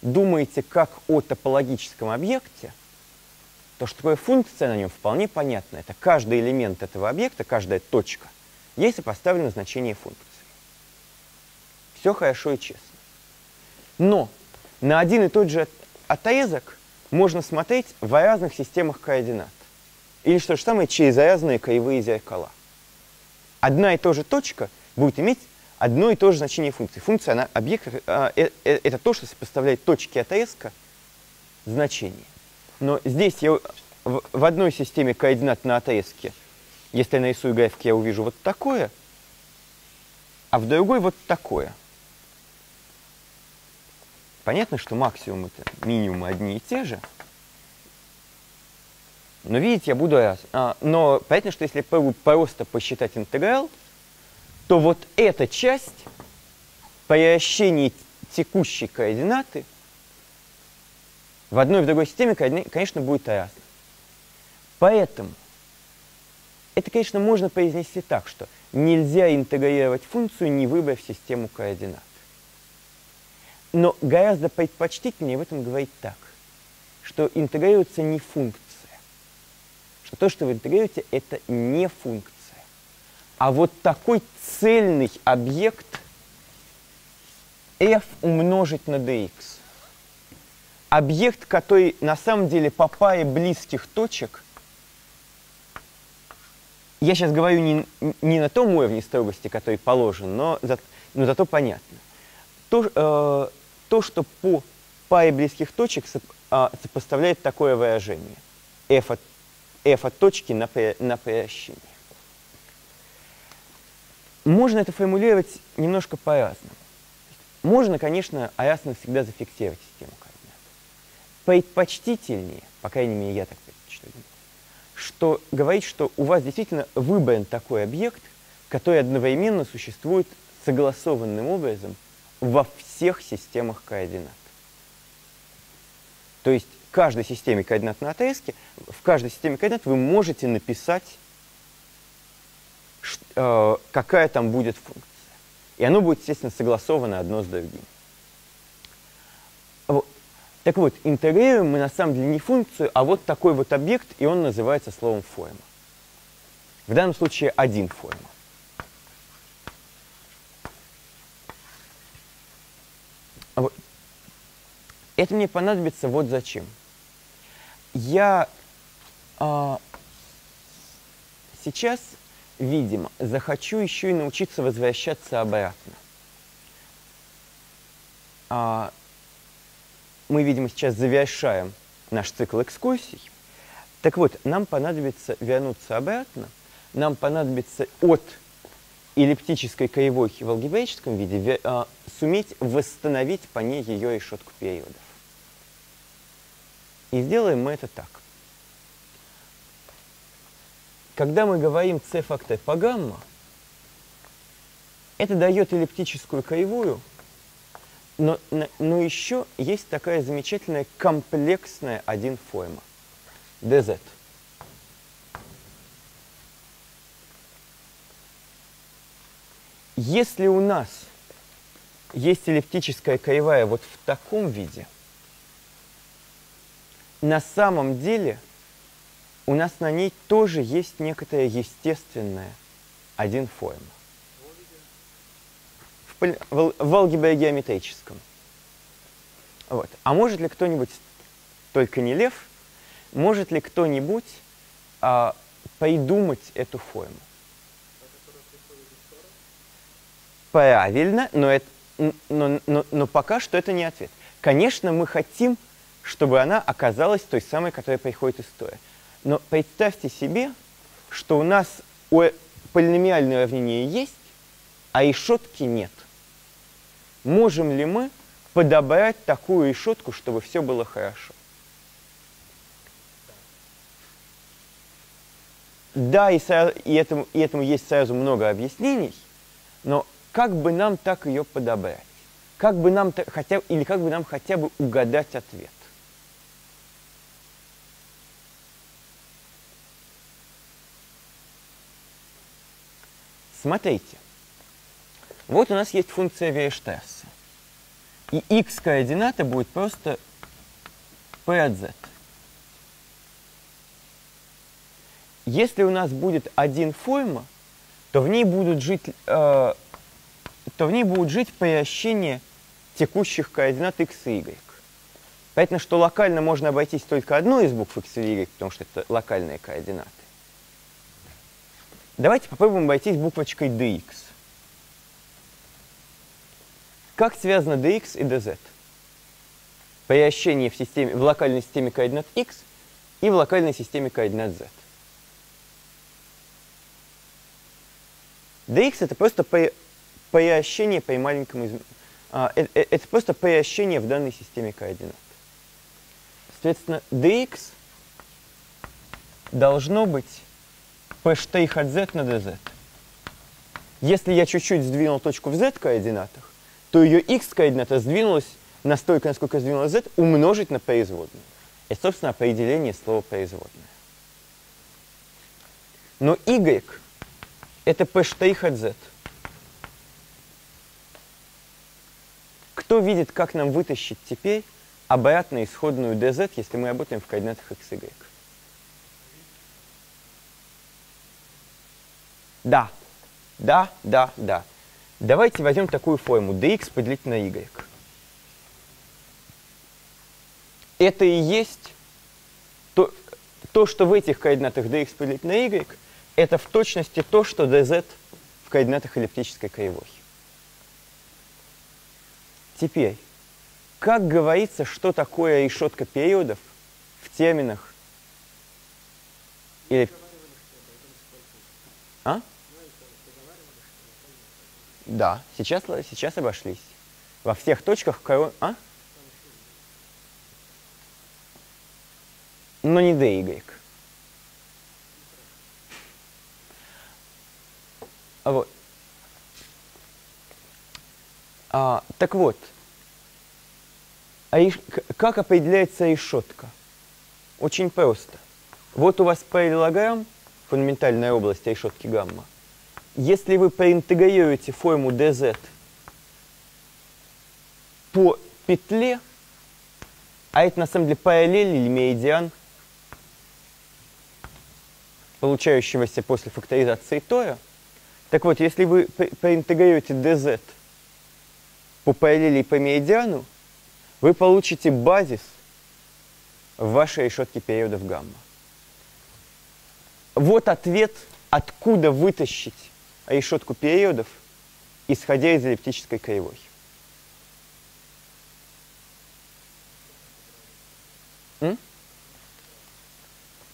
думаете как о топологическом объекте, то что такое функция на нем вполне понятно. Это каждый элемент этого объекта, каждая точка, ей сопоставлено значение функции. Все хорошо и честно. Но на один и тот же отрезок можно смотреть в разных системах координат. Или что же самое, через разные кривые зеркала. Одна и та же точка будет иметь одно и то же значение функции. Функция, она объект, а, э, э, это то, что сопоставляет точки отрезка значение. Но здесь я в, одной системе координат на отрезке, если я нарисую график, я увижу вот такое, а в другой вот такое. Понятно, что максимум это минимум одни и те же. Но видите, я буду раз. А, но понятно, что если просто посчитать интеграл, то вот эта часть при текущей координаты в одной и в другой системе, конечно, будет разная. Поэтому это, конечно, можно произнести так, что нельзя интегрировать функцию, не выбрав систему координат. Но гораздо предпочтительнее в этом говорить так, что интегрируется не функция, что то, что вы интегрируете, это не функция, а вот такой цельный объект f умножить на dx. Объект, который на самом деле по паре близких точек, я сейчас говорю не, не на том уровне строгости, который положен, но, за, но зато понятно. То, э, то, что по паре близких точек соп, э, сопоставляет такое выражение f от, f от точки на, на превращение. Можно это формулировать немножко по-разному. Можно, конечно, аясно всегда зафиксировать систему координат. Предпочтительнее, по крайней мере, я так предпочитаю, что говорить, что у вас действительно выбран такой объект, который одновременно существует согласованным образом во всех системах координат. То есть в каждой системе координат на отрезке, в каждой системе координат вы можете написать, какая там будет функция. И оно будет, естественно, согласовано одно с другим. Вот. Так вот, интегрируем мы на самом деле не функцию, а вот такой вот объект, и он называется словом форма. В данном случае один форма. Вот. Это мне понадобится вот зачем. Я а, сейчас видимо, захочу еще и научиться возвращаться обратно. А, мы, видимо, сейчас завершаем наш цикл экскурсий. Так вот, нам понадобится вернуться обратно, нам понадобится от эллиптической кривой в алгебраическом виде а, суметь восстановить по ней ее решетку периодов. И сделаем мы это так. Когда мы говорим c фактор по гамма, это дает эллиптическую кривую, но, но еще есть такая замечательная комплексная один форма – dz. Если у нас есть эллиптическая кривая вот в таком виде, на самом деле – у нас на ней тоже есть некоторая естественная один форма. В, в, в алгебре геометрическом. Вот. А может ли кто-нибудь, только не лев, может ли кто-нибудь а, придумать эту форму? Правильно, но, это, но, но, но пока что это не ответ. Конечно, мы хотим, чтобы она оказалась той самой, которая приходит из Тора. Но представьте себе, что у нас полиномиальное уравнение есть, а решетки нет. Можем ли мы подобрать такую решетку, чтобы все было хорошо? Да, и, и, этому, и этому есть сразу много объяснений, но как бы нам так ее подобрать? Как бы нам хотя, или как бы нам хотя бы угадать ответ? Смотрите, вот у нас есть функция Вейерштрассе. И x координата будет просто p от z. Если у нас будет один форма, то в ней будут жить, э, то в ней будут жить поощрения текущих координат x и y. Понятно, что локально можно обойтись только одной из букв x и y, потому что это локальные координаты. Давайте попробуем обойтись буквочкой dx. Как связаны dx и dz? Приощение в, системе, в локальной системе координат x и в локальной системе координат z. dx это просто приощение при маленьком изменении. А, это, э, это просто приощение в данной системе координат. Соответственно, dx должно быть p' от z на dz. Если я чуть-чуть сдвинул точку в z координатах, то ее x координата сдвинулась настолько, насколько сдвинулась z, умножить на производную. Это, собственно, определение слова производная. Но y – это p' от z. Кто видит, как нам вытащить теперь обратно исходную dz, если мы работаем в координатах x, y? Да, да, да, да. Давайте возьмем такую форму dx поделить на y. Это и есть то, то, что в этих координатах dx поделить на y, это в точности то, что dz в координатах эллиптической кривой. Теперь, как говорится, что такое решетка периодов в терминах или... А? Да, сейчас, сейчас обошлись. Во всех точках корон... А? Но не dy. Вот. А, так вот, а как определяется решетка? Очень просто. Вот у вас параллелограмм, фундаментальная область решетки гамма – если вы проинтегрируете форму dz по петле, а это на самом деле параллель или меридиан, получающегося после факторизации тоя, так вот, если вы проинтегрируете dz по параллели и по меридиану, вы получите базис в вашей решетке периодов гамма. Вот ответ, откуда вытащить решетку периодов, исходя из эллиптической кривой. М?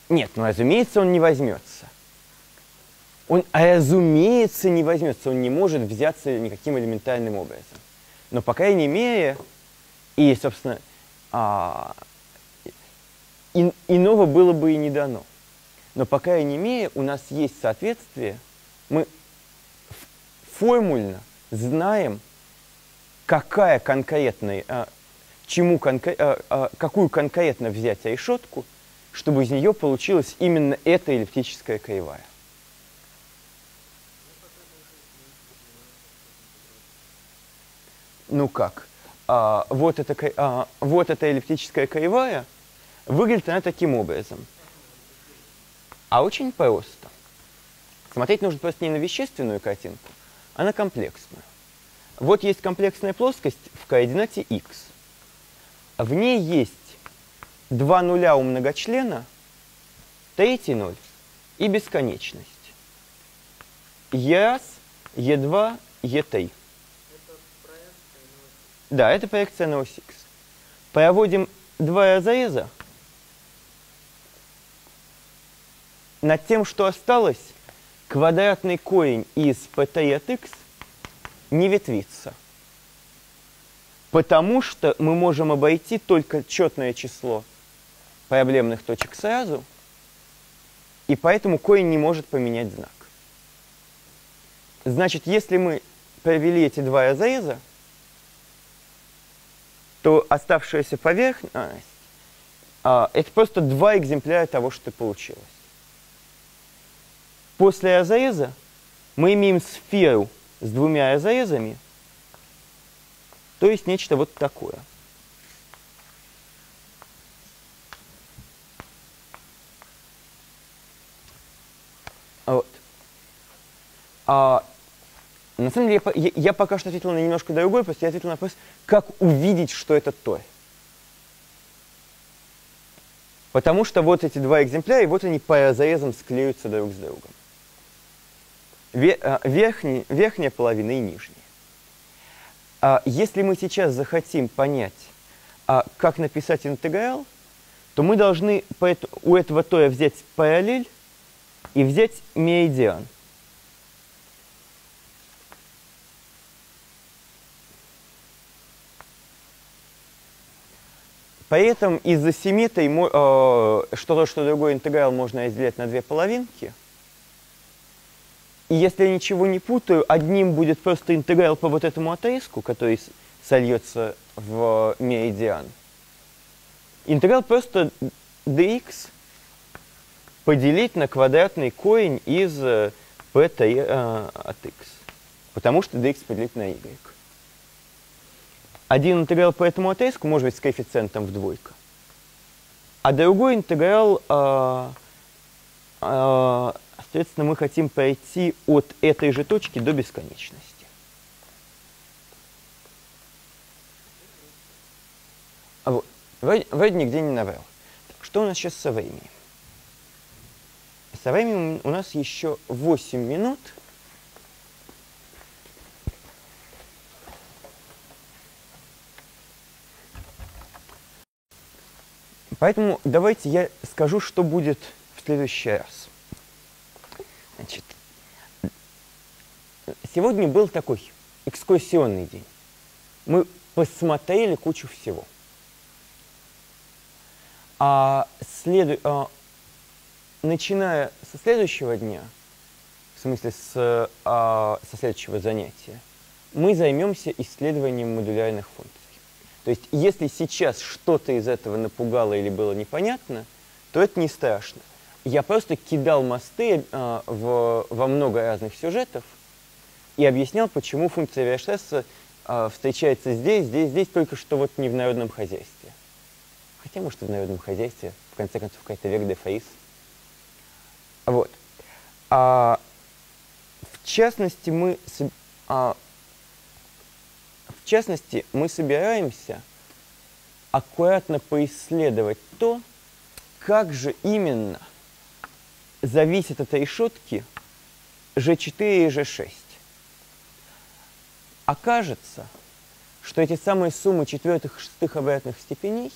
Нет, ну разумеется, он не возьмется. Он, разумеется, не возьмется, он не может взяться никаким элементарным образом. Но, по крайней мере, и, собственно, а, и, иного было бы и не дано. Но, по крайней мере, у нас есть соответствие, мы формульно знаем, какая конкретная, а, чему конкре, а, а, какую конкретно взять решетку, чтобы из нее получилась именно эта эллиптическая кривая. Ну как? А, вот, эта, а, вот эта эллиптическая кривая, выглядит она таким образом. А очень просто. Смотреть нужно просто не на вещественную картинку, она комплексная. Вот есть комплексная плоскость в координате x. В ней есть два нуля у многочлена, третий ноль и бесконечность. Е1, Е2, Е3. Да, это проекция на ось x. Проводим два разреза. Над тем, что осталось, квадратный корень из pt от x не ветвится. Потому что мы можем обойти только четное число проблемных точек сразу, и поэтому корень не может поменять знак. Значит, если мы провели эти два разреза, то оставшаяся поверхность а, это просто два экземпляра того, что получилось. После разреза мы имеем сферу с двумя разрезами, то есть нечто вот такое. Вот. А, на самом деле, я, я, я пока что ответил на немножко другой вопрос. Я ответил на вопрос, как увидеть, что это то. Потому что вот эти два экземпляра, и вот они по разрезам склеются друг с другом. Э, верхний, верхняя половина и нижняя. А если мы сейчас захотим понять, а, как написать интеграл, то мы должны у этого тоя взять параллель и взять меридиан. Поэтому из-за симметрии э, что то, что другой интеграл можно разделять на две половинки. И если я ничего не путаю, одним будет просто интеграл по вот этому отрезку, который сольется в меридиан. Интеграл просто dx поделить на квадратный корень из p э, от x. Потому что dx поделить на y. Один интеграл по этому отрезку может быть с коэффициентом в двойка. А другой интеграл, э, э, соответственно, мы хотим пройти от этой же точки до бесконечности. А вот. Вроде, нигде не наврал. Что у нас сейчас со временем? Со временем у нас еще 8 минут – Поэтому давайте я скажу, что будет следующий раз. Значит, сегодня был такой экскурсионный день. Мы посмотрели кучу всего. А, следу... а начиная со следующего дня, в смысле с, а, со следующего занятия, мы займемся исследованием модулярных функций. То есть, если сейчас что-то из этого напугало или было непонятно, то это не страшно. Я просто кидал мосты э, в, во много разных сюжетов и объяснял, почему функция Виашесса э, встречается здесь, здесь, здесь, только что вот не в народном хозяйстве. Хотя, может, в народном хозяйстве, в конце концов, какая-то век де. Вот. А, в частности, мы а, в частности, мы собираемся аккуратно поисследовать то, как же именно зависит от решетки G4 и G6. Окажется, что эти самые суммы четвертых и шестых обратных степеней,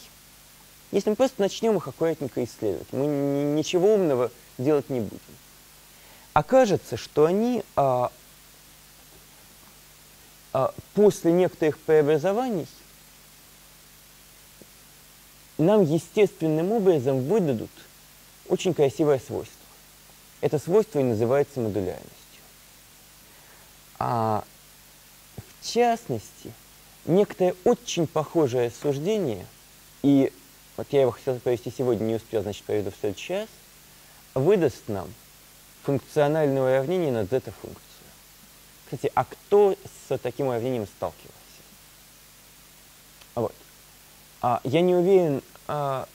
если мы просто начнем их аккуратненько исследовать, мы ничего умного делать не будем. Окажется, что они а, а, после некоторых преобразований нам естественным образом выдадут очень красивое свойство. Это свойство и называется модулярностью. А в частности, некоторое очень похожее рассуждение, и вот я его хотел провести сегодня, не успел, значит, проведу в следующий раз, выдаст нам функциональное уравнение на зета-функцию. Кстати, а кто с таким уравнением сталкивался? Вот. А, я не уверен, а,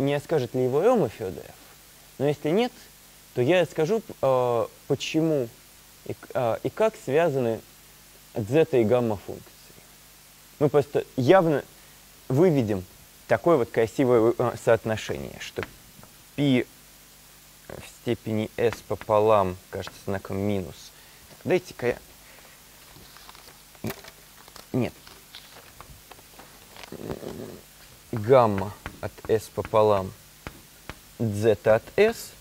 не скажет ли его Рома Федоров, но если нет, то я скажу, а, почему и, а, и как связаны зета и гамма функции. Мы просто явно выведем такое вот красивое а, соотношение, что π в степени s пополам, кажется, знаком минус, Дайте-ка я... Нет. Гамма от S пополам z от S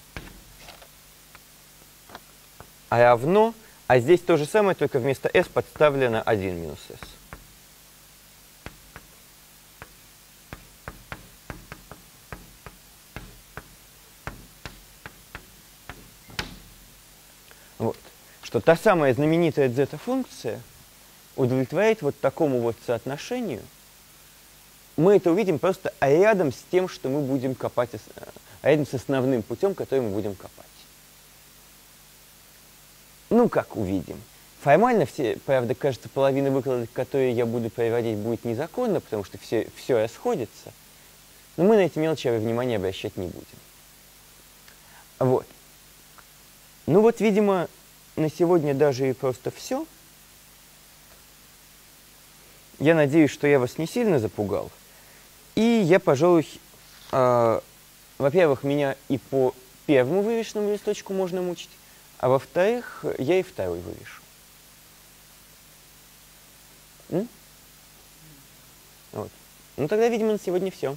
равно, а здесь то же самое, только вместо S подставлено 1 минус S. что та самая знаменитая зета-функция удовлетворяет вот такому вот соотношению. Мы это увидим просто рядом с тем, что мы будем копать, э, рядом с основным путем, который мы будем копать. Ну, как увидим? Формально все, правда, кажется, половина выкладок, которые я буду проводить, будет незаконно, потому что все, все расходится. Но мы на эти мелочи внимания обращать не будем. Вот. Ну вот, видимо, на сегодня даже и просто все. Я надеюсь, что я вас не сильно запугал. И я, пожалуй, э, во-первых, меня и по первому вывешенному листочку можно мучить, а во-вторых, я и второй вывешу. М? Вот. Ну тогда, видимо, на сегодня все.